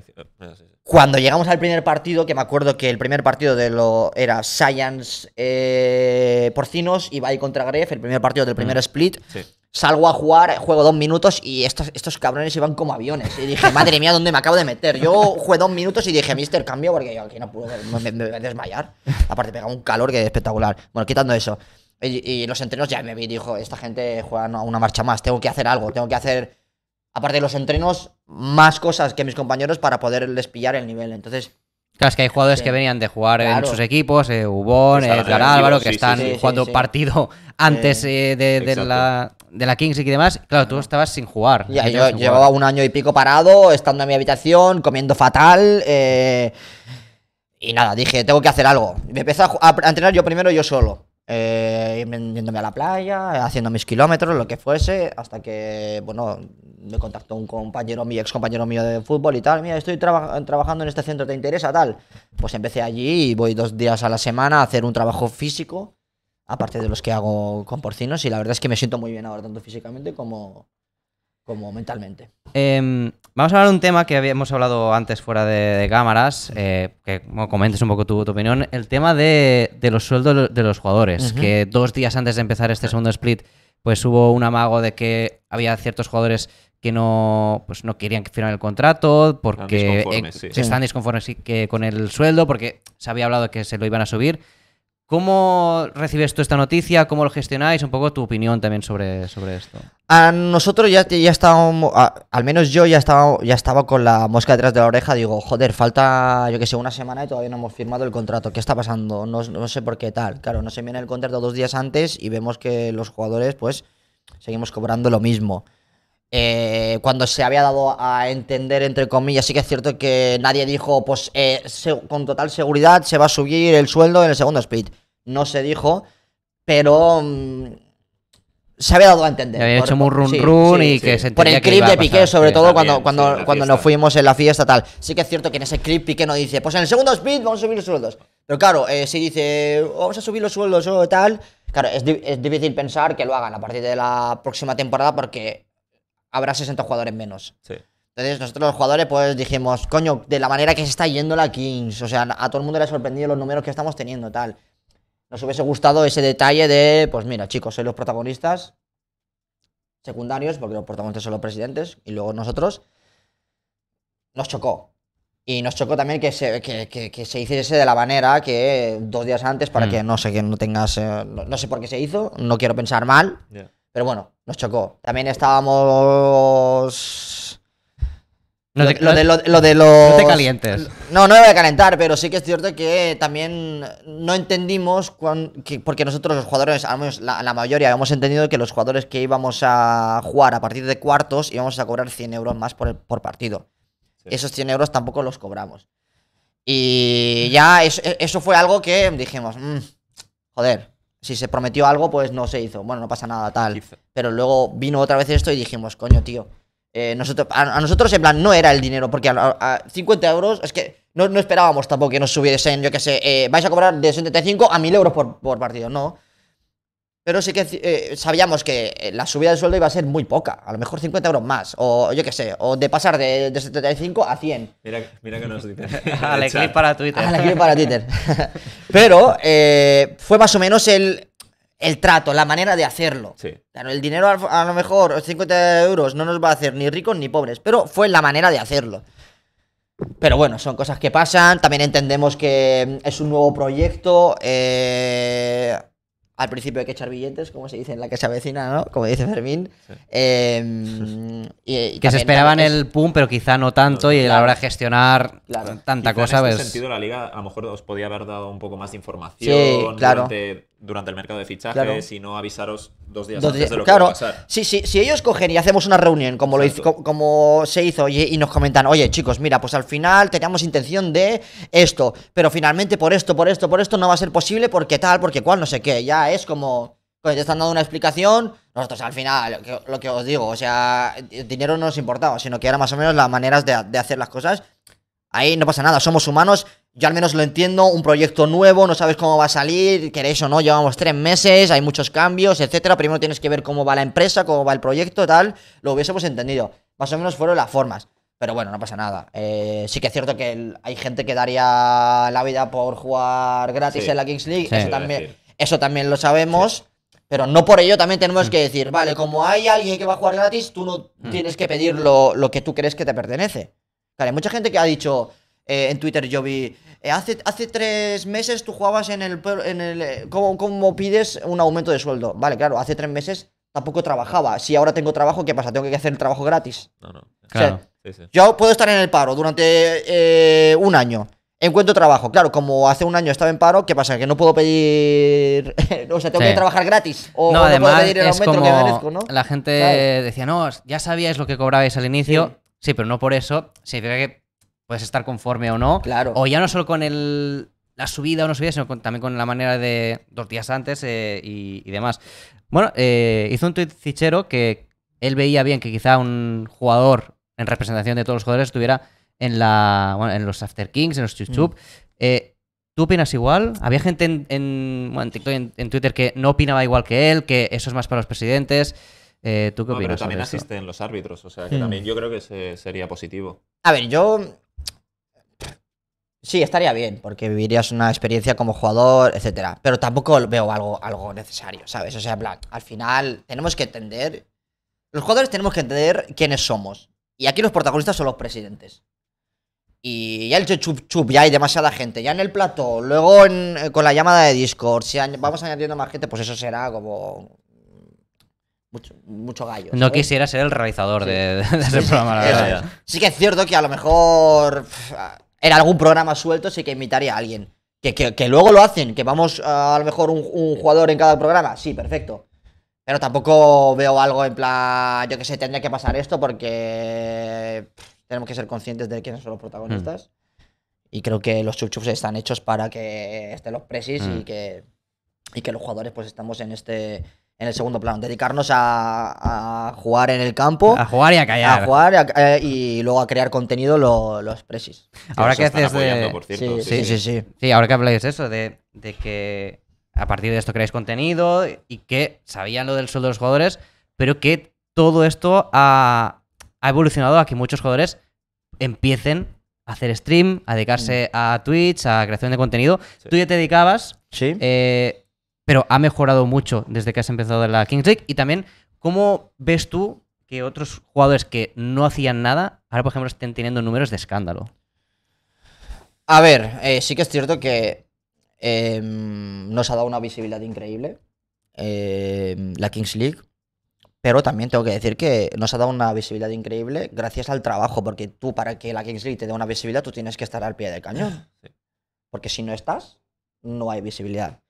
Cuando llegamos al primer partido, que me acuerdo que el primer partido de lo era Science eh, Porcinos y Bay contra Gref, el primer partido del primer split. Sí. Salgo a jugar, juego dos minutos y estos, estos cabrones iban como aviones. Y dije, madre mía, ¿dónde me acabo de meter? Yo jugué dos minutos y dije, mister, cambio porque yo aquí no puedo, me, me- me voy a desmayar. Aparte, pegaba un calor que es espectacular. Bueno, quitando eso. Y, y los entrenos ya me vi, dijo, esta gente juega a una marcha más, tengo que hacer algo, tengo que hacer, aparte de los entrenos, más cosas que mis compañeros para poderles pillar el nivel. Entonces, Claro, es que hay jugadores Sí. que venían de jugar en sus equipos, eh, Ubón, en Álvaro, que sí, están sí, sí, jugando sí. partido antes Sí. eh, de, de la, de la Kings y demás. Claro, tú estabas sin jugar. Ya, yo sin llevaba jugar. un año y pico parado, estando en mi habitación, comiendo fatal. eh, y nada, dije, tengo que hacer algo. Me empecé a a entrenar yo primero yo solo. Eh, yéndome a la playa, haciendo mis kilómetros, lo que fuese, hasta que, bueno, me contactó un compañero, mi ex compañero mío de fútbol y tal. Mira, estoy traba- trabajando en este centro, ¿te interesa tal? Pues empecé allí y voy dos días a la semana a hacer un trabajo físico, aparte de los que hago con porcinos. Y la verdad es que me siento muy bien ahora, tanto físicamente como, como mentalmente. Em, vamos a hablar de un tema que habíamos hablado antes fuera de, de cámaras, eh, que bueno, comentes un poco tu, tu opinión, el tema de, de los sueldos de los jugadores, que dos días antes de empezar este segundo split, pues hubo un amago de que había ciertos jugadores que no, pues no querían firmar el contrato porque disconformes, eh, sí. están disconformes sí, que con el sueldo porque se había hablado de que se lo iban a subir. ¿Cómo recibes tú esta noticia? ¿Cómo lo gestionáis? Un poco tu opinión también sobre, sobre esto. A nosotros ya, ya estábamos, al menos yo ya estaba, ya estaba con la mosca detrás de la oreja. Digo, joder, falta, yo que sé, una semana y todavía no hemos firmado el contrato. ¿Qué está pasando? No, no sé por qué tal. Claro, no se viene el contrato dos días antes y vemos que los jugadores, pues, seguimos cobrando lo mismo. Eh, cuando se había dado a entender, entre comillas, sí que es cierto que nadie dijo, pues, eh, se- con total seguridad se va a subir el sueldo en el segundo split. No se dijo, pero mm, se había dado a entender. Había Por- hecho muy run sí, run sí, y sí. que se por el clip de Piqué, sobre todo También, cuando, cuando, cuando nos fuimos en la fiesta, tal. Sí que es cierto que en ese clip Piqué no dice, pues en el segundo split vamos a subir los sueldos. Pero claro, eh, si dice, vamos a subir los sueldos o tal, claro, es, es difícil pensar que lo hagan a partir de la próxima temporada porque habrá 60 jugadores menos. Sí. Entonces nosotros los jugadores pues dijimos, coño, de la manera que se está yendo la Kings, o sea, a todo el mundo le ha sorprendido los números que estamos teniendo, tal. Nos hubiese gustado ese detalle de, pues mira, chicos, sois los protagonistas secundarios, porque los protagonistas son los presidentes, y luego nosotros. Nos chocó. Y nos chocó también que se, que, que- que se hiciese de la manera que dos días antes, para Mm. que no sé, que no tengas. eh, no, no sé por qué se hizo, no quiero pensar mal, Ya. pero bueno, nos chocó. También estábamos. No lo, te, lo no- de, lo, lo de los. no te calientes. No, no me voy a calentar, pero sí que es cierto que también no entendimos, cuán- que- porque nosotros los jugadores, al menos la, la mayoría, habíamos entendido que los jugadores que íbamos a jugar a partir de cuartos íbamos a cobrar 100 euros más por, el- por partido. Sí. Esos 100 euros tampoco los cobramos. Y ya eso, eso fue algo que dijimos, "Mm, joder, si se prometió algo, pues no se hizo. Bueno, no pasa nada, tal. Pero luego vino otra vez esto y dijimos, coño, tío. eh, nosotros, a, a nosotros, en plan, no era el dinero, porque a, a- a 50 euros, es que no, no esperábamos tampoco que nos subiesen, yo qué sé, eh, vais a cobrar de 75 a 1000 euros por, por partido, no. Pero sí que eh, sabíamos que eh, la subida de sueldo iba a ser muy poca, a lo mejor 50 euros más, o yo qué sé, o de pasar de, de 75 a 100. Mira, mira que nos dicen. Ale, clip para Twitter. Ah, la quiero para Twitter. Pero eh, fue más o menos el, el trato, la manera de hacerlo. Sí. Claro, el dinero a, lo mejor, 50 euros, no nos va a hacer ni ricos ni pobres, pero fue la manera de hacerlo. Pero bueno, son cosas que pasan. También entendemos que mm, es un nuevo proyecto. eh, al principio hay que echar billetes, como se dice en la que se avecina, ¿no? Como dice Fermín. Sí. Eh, y- y Que se esperaban es- el pum, pero quizá no tanto, No, y a la claro. hora de gestionar Claro. tanta Quizá cosa, en este pues. sentido, la liga a lo mejor os podía haber dado un poco más de información Sí, claro. durante, durante el mercado de fichajes Claro. y no avisaros dos días Dos antes días- de lo claro, que va a pasar. sí, sí, si ellos cogen y hacemos una reunión como, lo hizo- como se hizo y, y nos comentan, oye chicos, mira, pues al final teníamos intención de esto, pero finalmente por esto, por esto, por esto no va a ser posible porque tal, porque cual, no sé qué, ya es como... Pues te están dando una explicación, nosotros al final, lo que, lo que os digo, o sea, el dinero no nos importaba, sino que era más o menos las maneras de, de hacer las cosas. Ahí no pasa nada, somos humanos, yo al menos lo entiendo, un proyecto nuevo, no sabes cómo va a salir, queréis o no, llevamos tres meses, hay muchos cambios, etcétera. Primero tienes que ver cómo va la empresa, cómo va el proyecto, tal, lo hubiésemos entendido. Más o menos fueron las formas. Pero bueno, no pasa nada. Eh, sí que es cierto que hay gente que daría la vida por jugar gratis Sí. en la Kings League, Sí. eso, también, eso también lo sabemos. Pero no por ello también tenemos que decir, vale, como hay alguien que va a jugar gratis, tú no tienes que pedir lo, lo que tú crees que te pertenece. Claro, hay mucha gente que ha dicho eh, en Twitter, yo vi, eh, hace, hace tres meses tú jugabas en el... En el eh, ¿cómo, cómo pides un aumento de sueldo? Vale, claro, hace tres meses tampoco trabajaba. Si ahora tengo trabajo, ¿qué pasa? ¿Tengo que hacer el trabajo gratis? No, no. Claro. Sí, sí. Yo puedo estar en el paro durante eh, un año. Encuentro trabajo. Claro, como hace un año estaba en paro, ¿qué pasa? Que no puedo pedir. o sea, tengo Sí. que trabajar gratis. O no, además puedo pedir el es aumento como que merezco, ¿no? la gente Claro. decía, no, ya sabíais lo que cobrabais al inicio. Sí. pero no por eso significa que puedes estar conforme o no. Claro. O ya no solo con el, la subida o no subida, sino con- también con la manera de dos días antes eh, y, y demás. Bueno, eh, hizo un tuit fichero que él veía bien que quizá un jugador en representación de todos los jugadores estuviera en la bueno, en los After Kings, en los Chuchup. Mm. Eh, ¿Tú opinas igual? Había gente en, en, bueno, en TikTok en, en Twitter que no opinaba igual que él, que eso es más para los presidentes. Eh, ¿Tú qué No, pero opinas? también asisten los árbitros, o sea que Hmm. también yo creo que se- sería positivo. A ver, yo. Sí, estaría bien, porque vivirías una experiencia como jugador, etcétera. Pero tampoco veo algo, algo necesario, ¿sabes? O sea, plan, al final tenemos que entender. Los jugadores tenemos que entender quiénes somos. Y aquí los protagonistas son los presidentes. Y ya el chup chup, ya hay demasiada gente. Ya en el plató, luego en- eh, con la llamada de Discord, si vamos añadiendo más gente, pues eso será como. Mucho, mucho gallo. No ¿sabes? quisiera ser el realizador Sí. de, de ese programa, la Eso verdad. es. Sí que es cierto que a lo mejor pf, en algún programa suelto sí que invitaría a alguien. Que, que- que luego lo hacen, que vamos a, a lo mejor un, un jugador en cada programa. Sí, perfecto. Pero tampoco veo algo en plan, yo que sé, tendría que pasar esto porque tenemos que ser conscientes de quiénes son los protagonistas. Y creo que los chup están hechos para que estén los presis Mm. y, que, y que los jugadores pues estamos en este en el segundo plano. Dedicarnos a, a jugar en el campo A jugar y a callar. a jugar a- eh, y luego a crear contenido lo- los presis. Ahora que haces de- apoyando, por cierto, Sí, sí, sí, sí. Sí, ahora que habláis de eso, de, de que a partir de esto creáis contenido y que sabían lo del sueldo de los jugadores, pero que todo esto ha, ha evolucionado a que muchos jugadores empiecen a hacer stream, a dedicarse a Twitch, a creación de contenido. Sí. Tú ya te dedicabas, Sí. eh, pero ha mejorado mucho desde que has empezado la Kings League. Y también, ¿cómo ves tú que otros jugadores que no hacían nada, ahora por ejemplo estén teniendo números de escándalo? A ver, eh, sí que es cierto que eh, nos ha dado una visibilidad increíble eh, la Kings League, pero también tengo que decir que nos ha dado una visibilidad increíble gracias al trabajo, porque tú para que la Kings League te dé una visibilidad tú tienes que estar al pie del cañón. Sí. Porque si no estás, no hay visibilidad.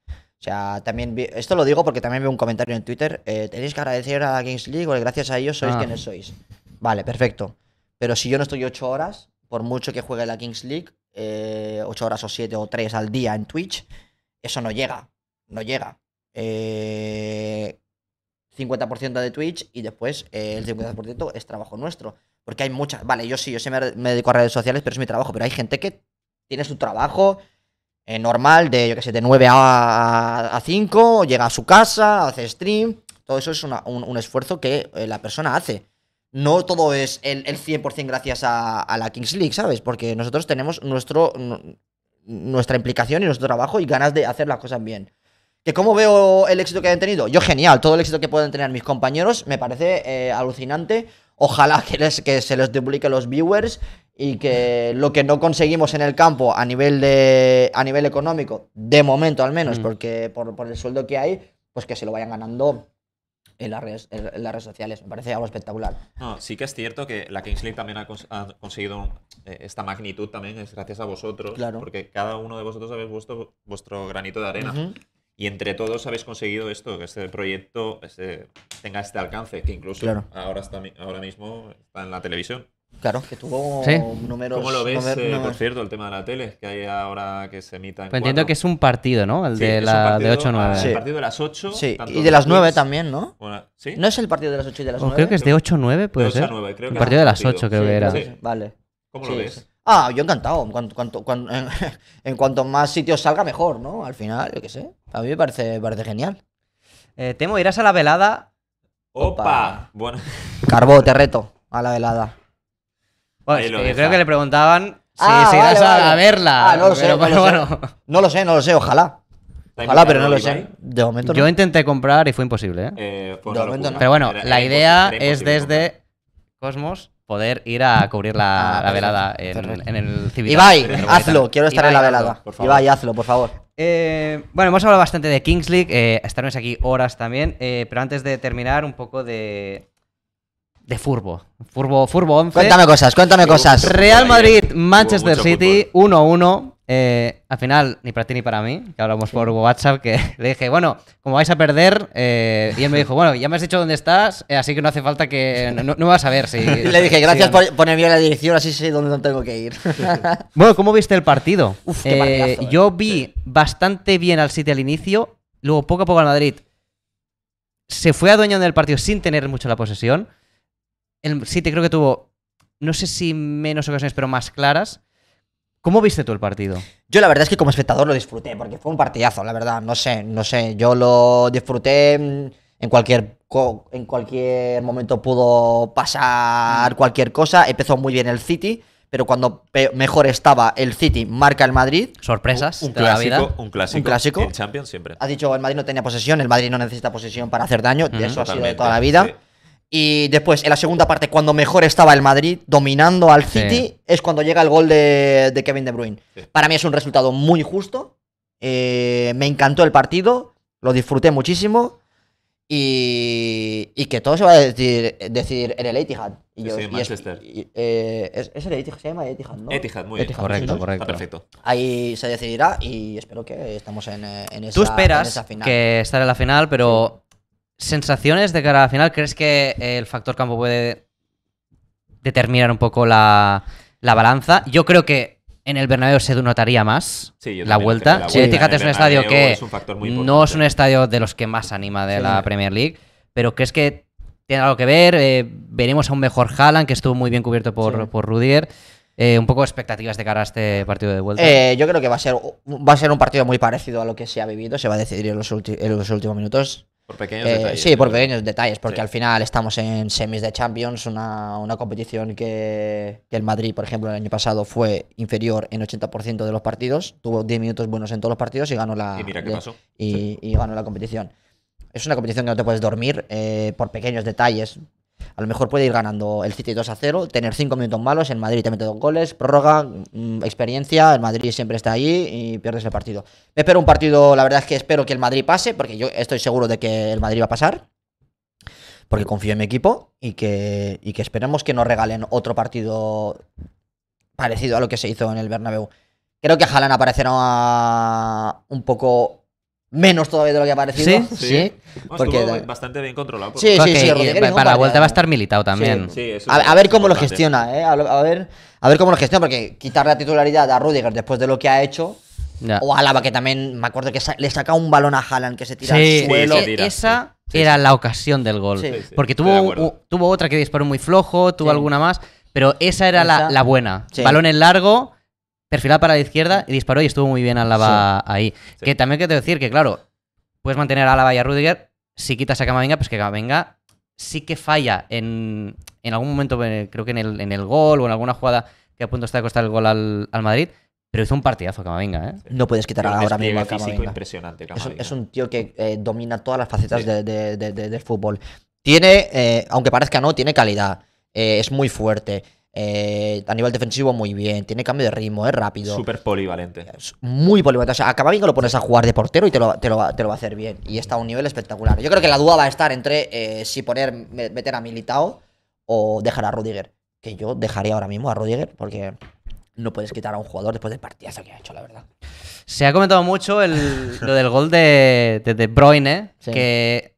O sea, también vi- esto lo digo porque también veo un comentario en Twitter. eh, tenéis que agradecer a la Kings League porque gracias a ellos sois Ah. quienes sois. Vale, perfecto. Pero si yo no estoy ocho horas, por mucho que juegue la Kings League, eh, ocho horas o siete o tres al día en Twitch, eso no llega. No llega. Eh, 50% de Twitch y después eh, el 50% es trabajo nuestro. Porque hay muchas. Vale, yo sí, yo sí me, me dedico a redes sociales, pero es mi trabajo. Pero hay gente que tiene su trabajo eh, normal de, yo qué sé, de 9 a, a 5, llega a su casa, hace stream. Todo eso es un, un esfuerzo que eh, la persona hace. No todo es el, el 100% gracias a, la Kings League, ¿sabes? Porque nosotros tenemos nuestro, nu- nuestra implicación y nuestro trabajo y ganas de hacer las cosas bien. ¿Que cómo veo el éxito que han tenido? Yo genial, todo el éxito que pueden tener mis compañeros me parece eh, alucinante. Ojalá que, les- que se les duplique los viewers y que lo que no conseguimos en el campo a nivel de a nivel económico, de momento al menos, Mm. porque por, por el sueldo que hay, pues que se lo vayan ganando en las redes, en, las redes sociales. Me parece algo espectacular. No, sí que es cierto que la Kings League también ha, cons- ha conseguido eh, esta magnitud también es gracias a vosotros, Claro. porque cada uno de vosotros habéis puesto vuestro granito de arena Ujú. y entre todos habéis conseguido esto, que este proyecto este, tenga este alcance, que incluso Claro. ahora, está, ahora mismo está en la televisión. Claro, que tuvo Sí. números. ¿Cómo lo ves, númer- eh, por números- cierto, el tema de la tele, que hay ahora que se emita en Pues entiento cuatro? que es un partido, ¿no? El Sí, de, la, de partido, 8 9. ah, Sí. El partido de las 8. Sí, tanto y de las en 9 Twitch- también, ¿no? Bueno, ¿Sí? ¿No es el partido de las 8 y de las Oh, 9? creo que es de 8 9, puede 8 a ser. 9, creo Un que partido de las partido. 8 creo Sí, que era. Vale. ¿Cómo Sí, lo sí. ves? Ah, yo encantado. En cuanto, cuanto- cuan- en, en cuanto más sitios salga, mejor, ¿no? Al final, yo qué sé. A mí me parece, parece genial. Eh, Temo, irás a la velada. ¡Opa! Opa. Bueno, Carbó, te reto a la velada. Bueno, yo deja. creo que le preguntaban si, Ah, si vale, a, vale. a verla. Ah, no lo sé, pero, no pero lo sé. No lo sé, no lo sé, ojalá. ¿está Ojalá, pero no lo sé. De momento no. Yo intenté comprar y fue imposible, ¿eh? Eh, fue De momento no. Pero bueno, Era- la era idea es desde Cosmos poder ir a cubrir la, Ah, la velada en, el Civitas. Ibai, hazlo, quiero estar en la velada. hazlo, por favor. Ibai, hazlo, por favor. Eh, bueno, hemos hablado bastante de Kings League, eh, estaremos aquí horas también, eh, pero antes de terminar, un poco de. De Furbo. Furbo, Furbo 11. Cuéntame cosas, cuéntame Sí, cosas. Real. Madrid, Manchester City, 1-1. Eh, al final, ni para ti ni para mí, que hablamos por WhatsApp, que le dije, bueno, como vais a perder, eh, y él me dijo, bueno, ya me has dicho dónde estás, eh, así que no hace falta que. No, no vas a ver si. Le dije, gracias si- por ponerme la dirección, así sé dónde tengo que ir. Bueno, ¿cómo viste el partido? Uf, qué Eh, partidazo, eh. Yo vi bastante bien al City al inicio, luego poco a poco al Madrid se fue adueñando del partido sin tener mucho la posesión. El City creo que tuvo, no sé si menos ocasiones, pero más claras. ¿Cómo viste tú el partido? Yo la verdad es que como espectador lo disfruté, porque fue un partidazo, la verdad. No sé, no sé. Yo lo disfruté. mm, En cualquier, en cualquier momento pudo pasar cualquier cosa. Empezó muy bien el City, pero cuando mejor estaba el City, marca el Madrid. Sorpresas Un de la vida. clásico, un clásico. Un clásico. En Champions siempre. Ha dicho el Madrid no tenía posesión, el Madrid no necesita posesión para hacer daño, Ujú. eso ha sido de toda la vida. sí. Y después, en la segunda parte, cuando mejor estaba el Madrid, dominando al Sí. City, es cuando llega el gol de, de Kevin De Bruyne. Sí. Para mí es un resultado muy justo. eh, me encantó el partido, lo disfruté muchísimo. Y, y que todo se va a decir, decir en el Etihad. Y Sí, yo- sí, y es- Manchester. y- eh, es, es el Etihad, se llama Etihad, ¿no? Etihad, muy bien. Etihad, Correcto, correcto. Está perfecto. Ahí se decidirá y espero que estemos en, eh, en esa, Tú en esperas esa final. que estar en la final, pero sensaciones de cara a la final, ¿crees que el factor campo puede determinar un poco la, la balanza? Yo creo que en el Bernabéu se notaría más Sí, yo la vuelta. Sí, vuelta fíjate, es un estadio que es un no es un estadio de los que más anima de Sí. la Premier League, pero ¿crees que tiene algo que ver? Eh, veremos a un mejor Haaland, que estuvo muy bien cubierto por, Sí. por Rudiger. Eh, un poco expectativas de cara a este partido de vuelta. Eh, yo creo que va a ser va a ser un partido muy parecido a lo que se ha vivido. Se va a decidir en los, ulti- en los últimos minutos. Por pequeños Eh, detalles. sí, por pequeños detalles, porque Sí. al final estamos en semis de Champions, una, una competición que, que el Madrid, por ejemplo, el año pasado fue inferior en 80% de los partidos. Tuvo 10 minutos buenos en todos los partidos y ganó la, Y mira qué de- pasó. y, y ganó la competición. Es una competición que no te puedes dormir eh, por pequeños detalles. A lo mejor puede ir ganando el City 2 a 0, tener 5 minutos malos, el Madrid te mete dos goles, prórroga, mm, experiencia, el Madrid siempre está allí y pierdes el partido. Me espero un partido, la verdad es que espero que el Madrid pase, porque yo estoy seguro de que el Madrid va a pasar, porque confío en mi equipo y que, y que esperemos que nos regalen otro partido parecido a lo que se hizo en el Bernabéu. Creo que Haaland aparecerá un poco menos todavía de lo que ha aparecido. ¿Sí? Sí. Bueno, porque- estuvo bastante bien controlado. por- Sí, sí, Rodríguez un para la vuelta va a estar militado también. Sí, eso A, es a ver cómo lo gestiona, ¿eh? A, ver, a ver cómo lo gestiona, porque quitar la titularidad a Rudiger después de lo que ha hecho, Ya. o a Álava, que también me acuerdo que sa- le saca un balón a Haaland que se tira Sí, al suelo. tira, esa sí. Sí, era sí. la ocasión del gol. Sí. Sí, sí, Porque tuvo, u- tuvo otra que disparó muy flojo, tuvo Sí. alguna más, pero esa era la, la buena. Sí. Balón en largo, perfilado para la izquierda y disparó y estuvo muy bien Álava ahí. Sí. Que también quiero decir que, claro, puedes mantener a Álava y a Rudiger si quitas a Camavinga, pues que Camavinga sí que falla en, en algún momento, eh, creo que en el, en el gol o en alguna jugada que a punto está de costar el gol al, al Madrid, pero hizo un partidazo Camavinga, ¿eh? No puedes quitar ahora mismo a Camavinga. Es, un- es un tío que eh, domina todas las facetas Sí. de- de- de- de- del fútbol. Tiene, eh, aunque parezca no, tiene calidad. eh, es muy fuerte. Eh, a nivel defensivo, muy bien. Tiene cambio de ritmo, es rápido. Súper polivalente. Es muy polivalente. O sea, a Camavinga lo pones a jugar de portero y te lo, te lo, va- te lo va a hacer bien. Y está a un nivel espectacular. Yo creo que la duda va a estar entre eh, si poner me- meter a Militao o dejar a Rudiger. Que yo dejaría ahora mismo a Rudiger porque no puedes quitar a un jugador después del partidazo que ha hecho, la verdad. Se ha comentado mucho el- lo del gol de, de De Bruyne, Sí. que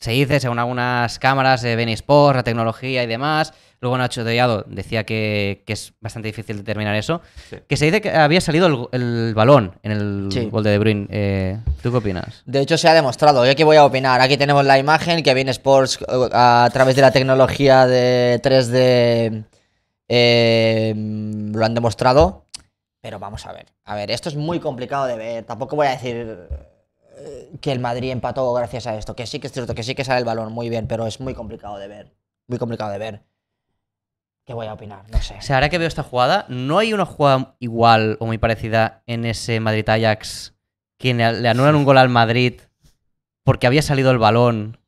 se dice, según algunas cámaras de Ben Sports, la tecnología y demás. Luego Nacho Tellado decía que, que es bastante difícil determinar eso. Sí. Que se dice que había salido el, el balón en el Sí. gol de De Bruyne. Eh, ¿Tú qué opinas? De hecho, se ha demostrado. ¿Yo aquí voy a opinar? Aquí tenemos la imagen que viene Sports eh, a través de la tecnología de 3D. eh, lo han demostrado. Pero vamos a ver. A ver, esto es muy complicado de ver. Tampoco voy a decir que el Madrid empató gracias a esto. Que sí que es cierto, que sí que sale el balón muy bien, pero es muy complicado de ver. Muy complicado de ver. ¿Qué voy a opinar? No sé. O sea, ahora que veo esta jugada, ¿no hay una jugada igual o muy parecida en ese Madrid-Ajax que le anulan un gol al Madrid porque había salido el balón?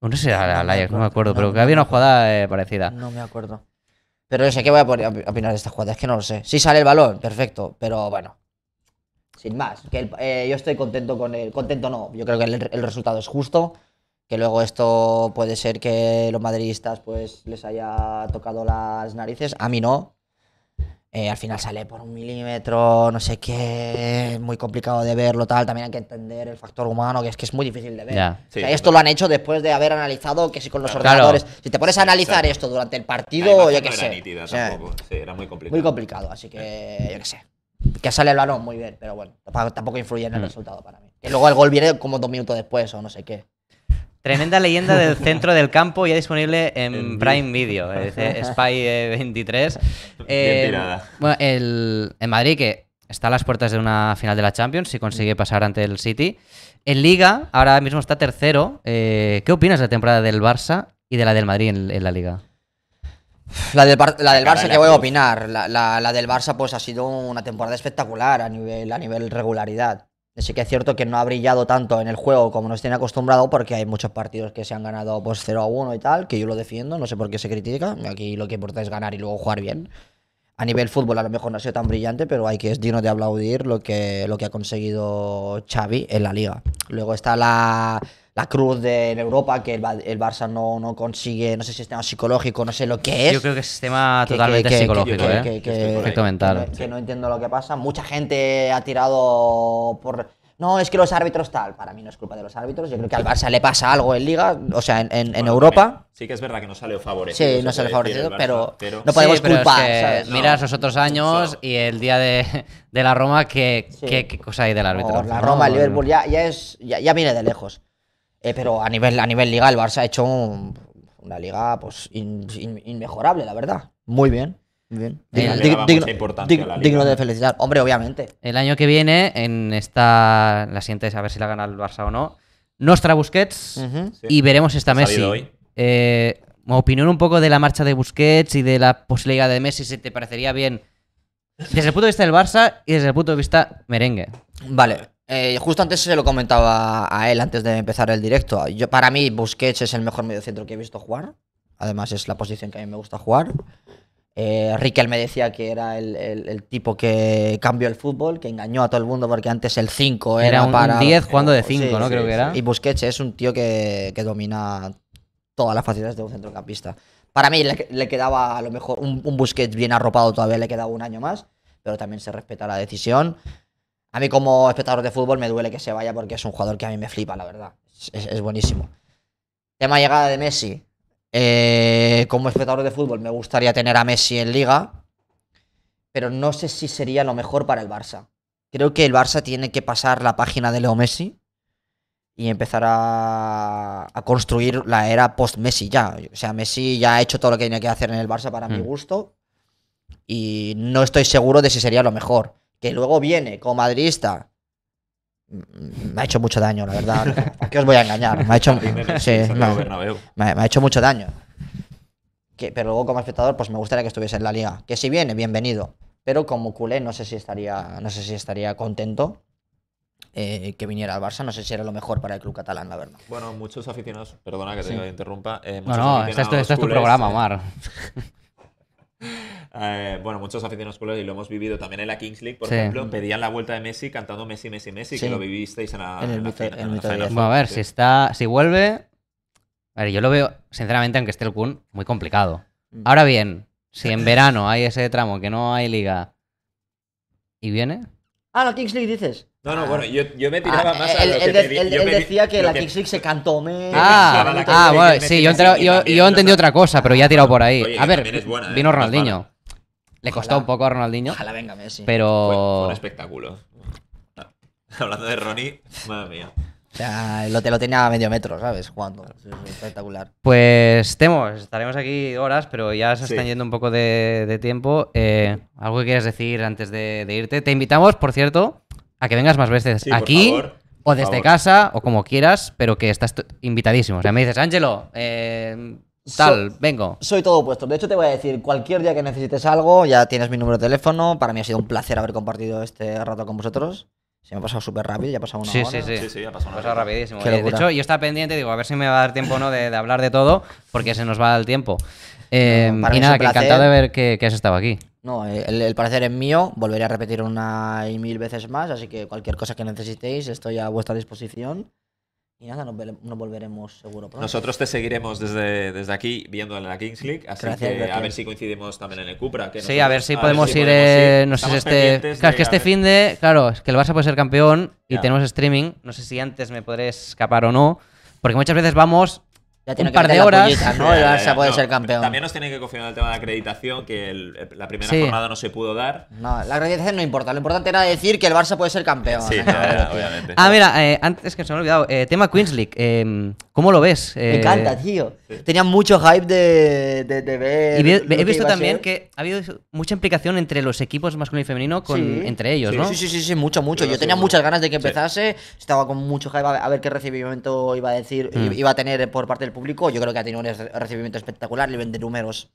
No sé, al No Ajax, no me acuerdo, no, pero no que había una jugada eh, parecida. No me acuerdo. Pero yo sé que voy a opinar de esta jugada, es que no lo sé. Si sale el balón, perfecto, pero bueno. Sin más, que el- eh, yo estoy contento con el. Contento no, yo creo que el, el resultado es justo. Que luego esto puede ser que los madridistas pues les haya tocado las narices. A mí no. Eh, al final sale por un milímetro, no sé qué. Muy complicado de verlo, tal. También hay que entender el factor humano, que es que es muy difícil de ver. Ya. Sí, O sea, esto lo han hecho después de haber analizado que si con los Claro. ordenadores. Si te pones a analizar exacto. esto durante el partido, yo no qué era sé. nítida O sea, tampoco. Sí, era muy complicado. muy complicado, así que yo qué sé. Que sale el balón muy bien, pero bueno, tampoco- tampoco influye en el Mm. resultado para mí. Que luego el gol viene como dos minutos después o no sé qué. Tremenda leyenda del centro del campo ya disponible en Prime Video, es decir, Spy eh, 23. Bien tirada. Bueno, el, en Madrid, que está a las puertas de una final de la Champions si consigue pasar ante el City. En Liga, ahora mismo está tercero. Eh, ¿Qué opinas de la temporada del Barça y de la del Madrid en, en la Liga? La del, Bar- la del Cara Barça, de ¿qué la voy a opinar? La, la- la del Barça, pues ha sido una temporada espectacular a nivel, a nivel regularidad. Sí que es cierto que no ha brillado tanto en el juego como nos tiene acostumbrado, porque hay muchos partidos que se han ganado pues 0 a 1 y tal, que yo lo defiendo, no sé por qué se critica. Aquí lo que importa es ganar y luego jugar bien. A nivel fútbol a lo mejor no ha sido tan brillante, pero hay que es digno de aplaudir lo que, lo que ha conseguido Xavi en la liga. Luego está la, la cruz de en Europa, que el, el Barça no, no consigue, no sé si es tema psicológico, no sé lo que es. Yo creo que es sistema Que- totalmente que- psicológico, que- ¿eh? que- que-. Efecto mental. no, que no entiendo lo que pasa. Mucha gente ha tirado por. No, es que los árbitros tal. Para mí no es culpa de los árbitros. Yo creo que al Barça le pasa algo en Liga, o sea, en, en- Europa. también, Sí que es verdad que no sale favorecido. Sí, no decir, favorecido, Barça, pero no podemos pero es culpar, que ¿sabes? Miras No. los otros años y el día de, de la Roma, ¿qué, Sí. qué, qué cosa hay del árbitro? Por la No, Roma, el no. Liverpool ya, ya es ya, ya viene de lejos. Eh, pero a nivel, a nivel Liga, el Barça ha hecho un- una liga pues in- in- inmejorable, la verdad. Muy bien. Muy bien. Digno, digno- digno de felicitar. Hombre, obviamente. El año que viene, en esta. La siguiente es a ver si la gana el Barça o no. Nostra Busquets. Sí. Y veremos Ha Messi. hoy. Eh, opinión un poco de la marcha de Busquets y de la posibilidad de Messi, si te parecería bien. Desde el punto de vista del Barça y desde el punto de vista merengue. Vale. Eh, justo antes se lo comentaba a él antes de empezar el directo. Yo, para mí, Busquets es el mejor mediocentro que he visto jugar. Además, es la posición que a mí me gusta jugar. Eh, Riquel me decía que era el, el- el tipo que cambió el fútbol, que engañó a todo el mundo porque antes el 5 era, Era un- para. 10 jugando de Sí, 5, ¿no? sí, Creo que era. Y Busquets es un tío que, que domina todas las facilidades de un centrocampista. Para mí le, le quedaba a lo mejor un, un Busquets bien arropado, todavía le quedaba un año más, pero también se respeta la decisión. A mí como espectador de fútbol me duele que se vaya porque es un jugador que a mí me flipa, la verdad. Es, buenísimo. Tema llegada de Messi. Eh, como espectador de fútbol me gustaría tener a Messi en liga, pero no sé si sería lo mejor para el Barça. Creo que el Barça tiene que pasar la página de Leo Messi y empezar a, a construir la era post-Messi ya. O sea, Messi ya ha hecho todo lo que tenía que hacer en el Barça para mi Mm. gusto y no estoy seguro de si sería lo mejor. Que luego viene como madridista. Me ha hecho mucho daño, la verdad. ¿A qué os voy a engañar? Me ha hecho, sí, me- me, me ha hecho mucho daño. Que, pero luego como espectador, pues me gustaría que estuviese en la liga. Que si viene, bienvenido. Pero como culé, no sé si estaría, no sé si estaría contento eh, que viniera al Barça. No sé si era lo mejor para el club catalán, la verdad. Bueno, muchos aficionados, perdona que te Sí. interrumpa. eh, No, muchos no, este es, tu- aficionados este es tu programa, eh, Omar. Eh, bueno, muchos aficionados culés, y lo hemos vivido también en la Kings League, por Sí. ejemplo, pedían la vuelta de Messi cantando Messi, Messi, Messi, Sí. que lo vivisteis en la, En el en la mito- final- el en la mito de Final diez. Bueno, a ver, si está. Si vuelve. A ver, yo lo veo, sinceramente, aunque esté el Kun, muy complicado. Mm. Ahora bien, si en verano hay ese tramo que no hay liga y viene. Ah, la Kings League dices. No, no, bueno, yo, yo me tiraba Ah, más a él, lo que él di- yo él me di- decía que la que- League se cantó me. Ah, la ah, Kings League bueno, sí, yo, y yo, también yo entendí otra cosa, pero ya he tirado por ahí. Oye, a ver, también es buena, ¿eh? vino Ronaldinho. Le costó Ojalá. un poco a Ronaldinho, Ojalá venga Messi. Fue, fue pero. un espectáculo. Hablando de Ronnie, madre mía. O sea, lo, te lo tenía a medio metro, ¿sabes? Jugando. Espectacular. Pues, Temo, estaremos aquí horas, pero ya se Sí. están yendo un poco de, de tiempo. Eh, ¿Algo que quieras decir antes de, de irte? Te invitamos, por cierto, a que vengas más veces Sí, aquí favor, o desde casa o como quieras, pero que estás invitadísimo. O sea, me dices, Ángelo, eh, tal, vengo. Soy todo puesto. De hecho, te voy a decir, cualquier día que necesites algo, ya tienes mi número de teléfono. Para mí ha sido un placer haber compartido este rato con vosotros. Se me ha pasado súper rápido, ya ha pasado una Sí, hora. sí, sí. Sí, sí, ha pasado una Pasado horita. rapidísimo. Qué Eh, De locura. hecho, yo estaba pendiente, digo, a ver si me va a dar tiempo o no de, de hablar de todo, porque se nos va el tiempo. Eh, No, y nada, que encantado de ver que, que has estado aquí. No, eh, el, el placer es mío. Volveré a repetir una y mil veces más. Así que cualquier cosa que necesitéis, estoy a vuestra disposición. Y nada, nos, nos volveremos seguro pronto. Nosotros te seguiremos desde, desde aquí viendo en la Kings League, así Gracias, que a gracias. ver si coincidimos también en el Cupra. que Sí, a ver si podemos ir, podemos eh, ir. no sé si este... Claro, es que este a ver- fin de... Claro, es que el Barça puede ser campeón y Ya. tenemos streaming. No sé si antes me podré escapar o no, porque muchas veces vamos Ya tiene un que par de la horas. pullita, ¿no? El Ya, ya, Barça puede no, ser campeón. También nos tienen que confirmar el tema de acreditación, que el- la primera Sí. jornada no se pudo dar. No, la acreditación no importa. Lo importante era decir que el Barça puede ser campeón. Sí, ya, ya, obviamente. Ah, mira, eh, antes que se me ha olvidado, eh, tema Queens League. eh, ¿Cómo lo ves? Me Eh, encanta, tío. Tenía mucho hype de, de, de ver. Y vi- he que visto a también que ha habido mucha implicación entre los equipos masculino y femenino con, Sí. entre ellos, Sí, ¿no? Sí, sí, sí, sí, mucho, mucho. Yo Yo tenía muchas ganas de que Sí. empezase. Estaba con mucho hype a ver, a ver qué recibimiento iba a decir, Mm. iba a tener por parte del público. Yo creo que ha tenido un re- recibimiento espectacular. Nivel de números.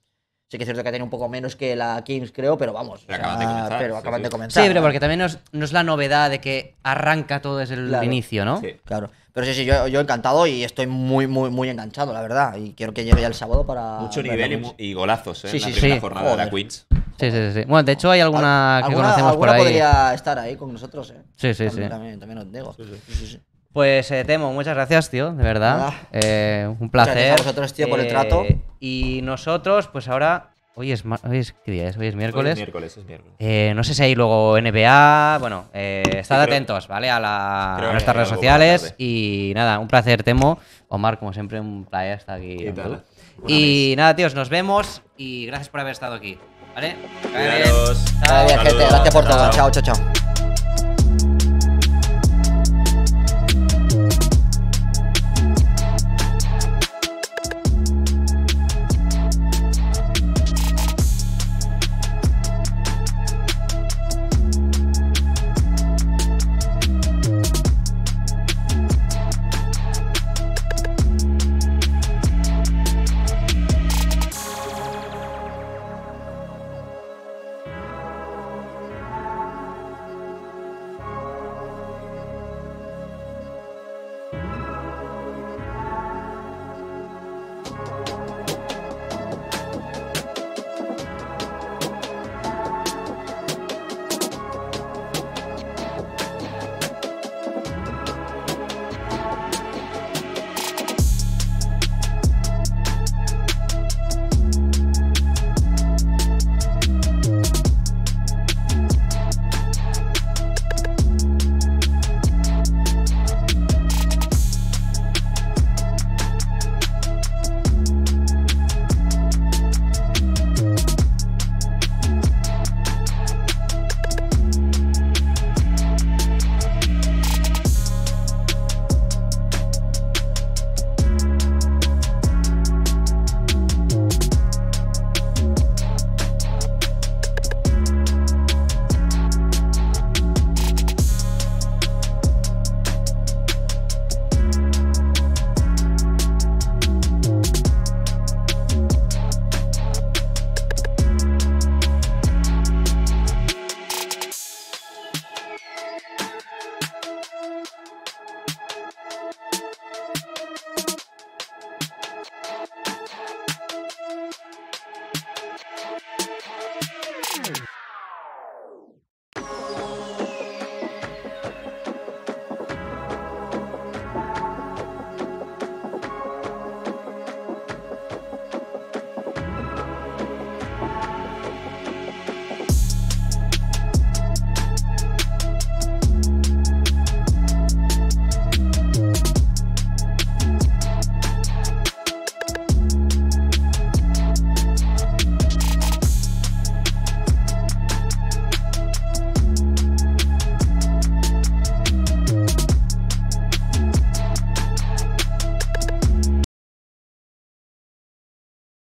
Sí que es cierto que ha tenido un poco menos que la Kings, creo, pero vamos. Pero o sea, acaban de comenzar, pero sí, acaban sí. de Sí, comenzar. pero porque también no es, no es la novedad de que arranca todo desde el Claro. inicio, ¿no? Sí. Claro. Pero sí, sí, yo, yo encantado y estoy muy, muy, muy enganchado, la verdad. Y quiero que llegue ya el sábado para. Mucho nivel y, y golazos, ¿eh? Sí, en la sí, primera sí. jornada de la Joder. Queens. Sí, sí, sí. Bueno, de hecho hay alguna que Alguna- conocemos por alguna ahí. podría estar ahí con nosotros, ¿eh? Sí, sí, también, sí. También, también os digo. Sí, sí, sí. Pues eh, Temo, muchas gracias, tío, de verdad. Eh, un placer. gracias a vosotros, tío, por el trato. Y nosotros, pues ahora. Hoy es, hoy es, ¿qué día es? Hoy es Hoy miércoles. Es miércoles, es miércoles. Eh, no sé si hay luego NBA. Bueno, eh, estad atentos, ¿vale? A, la- nuestras redes sociales. Y nada, un placer, Temo. Omar, como siempre, un placer estar aquí. Y nada, tíos, nos vemos. Y gracias por haber estado aquí. ¿Vale? Vale, bien, gente, gracias por todo. Chao. chao, chao. chao.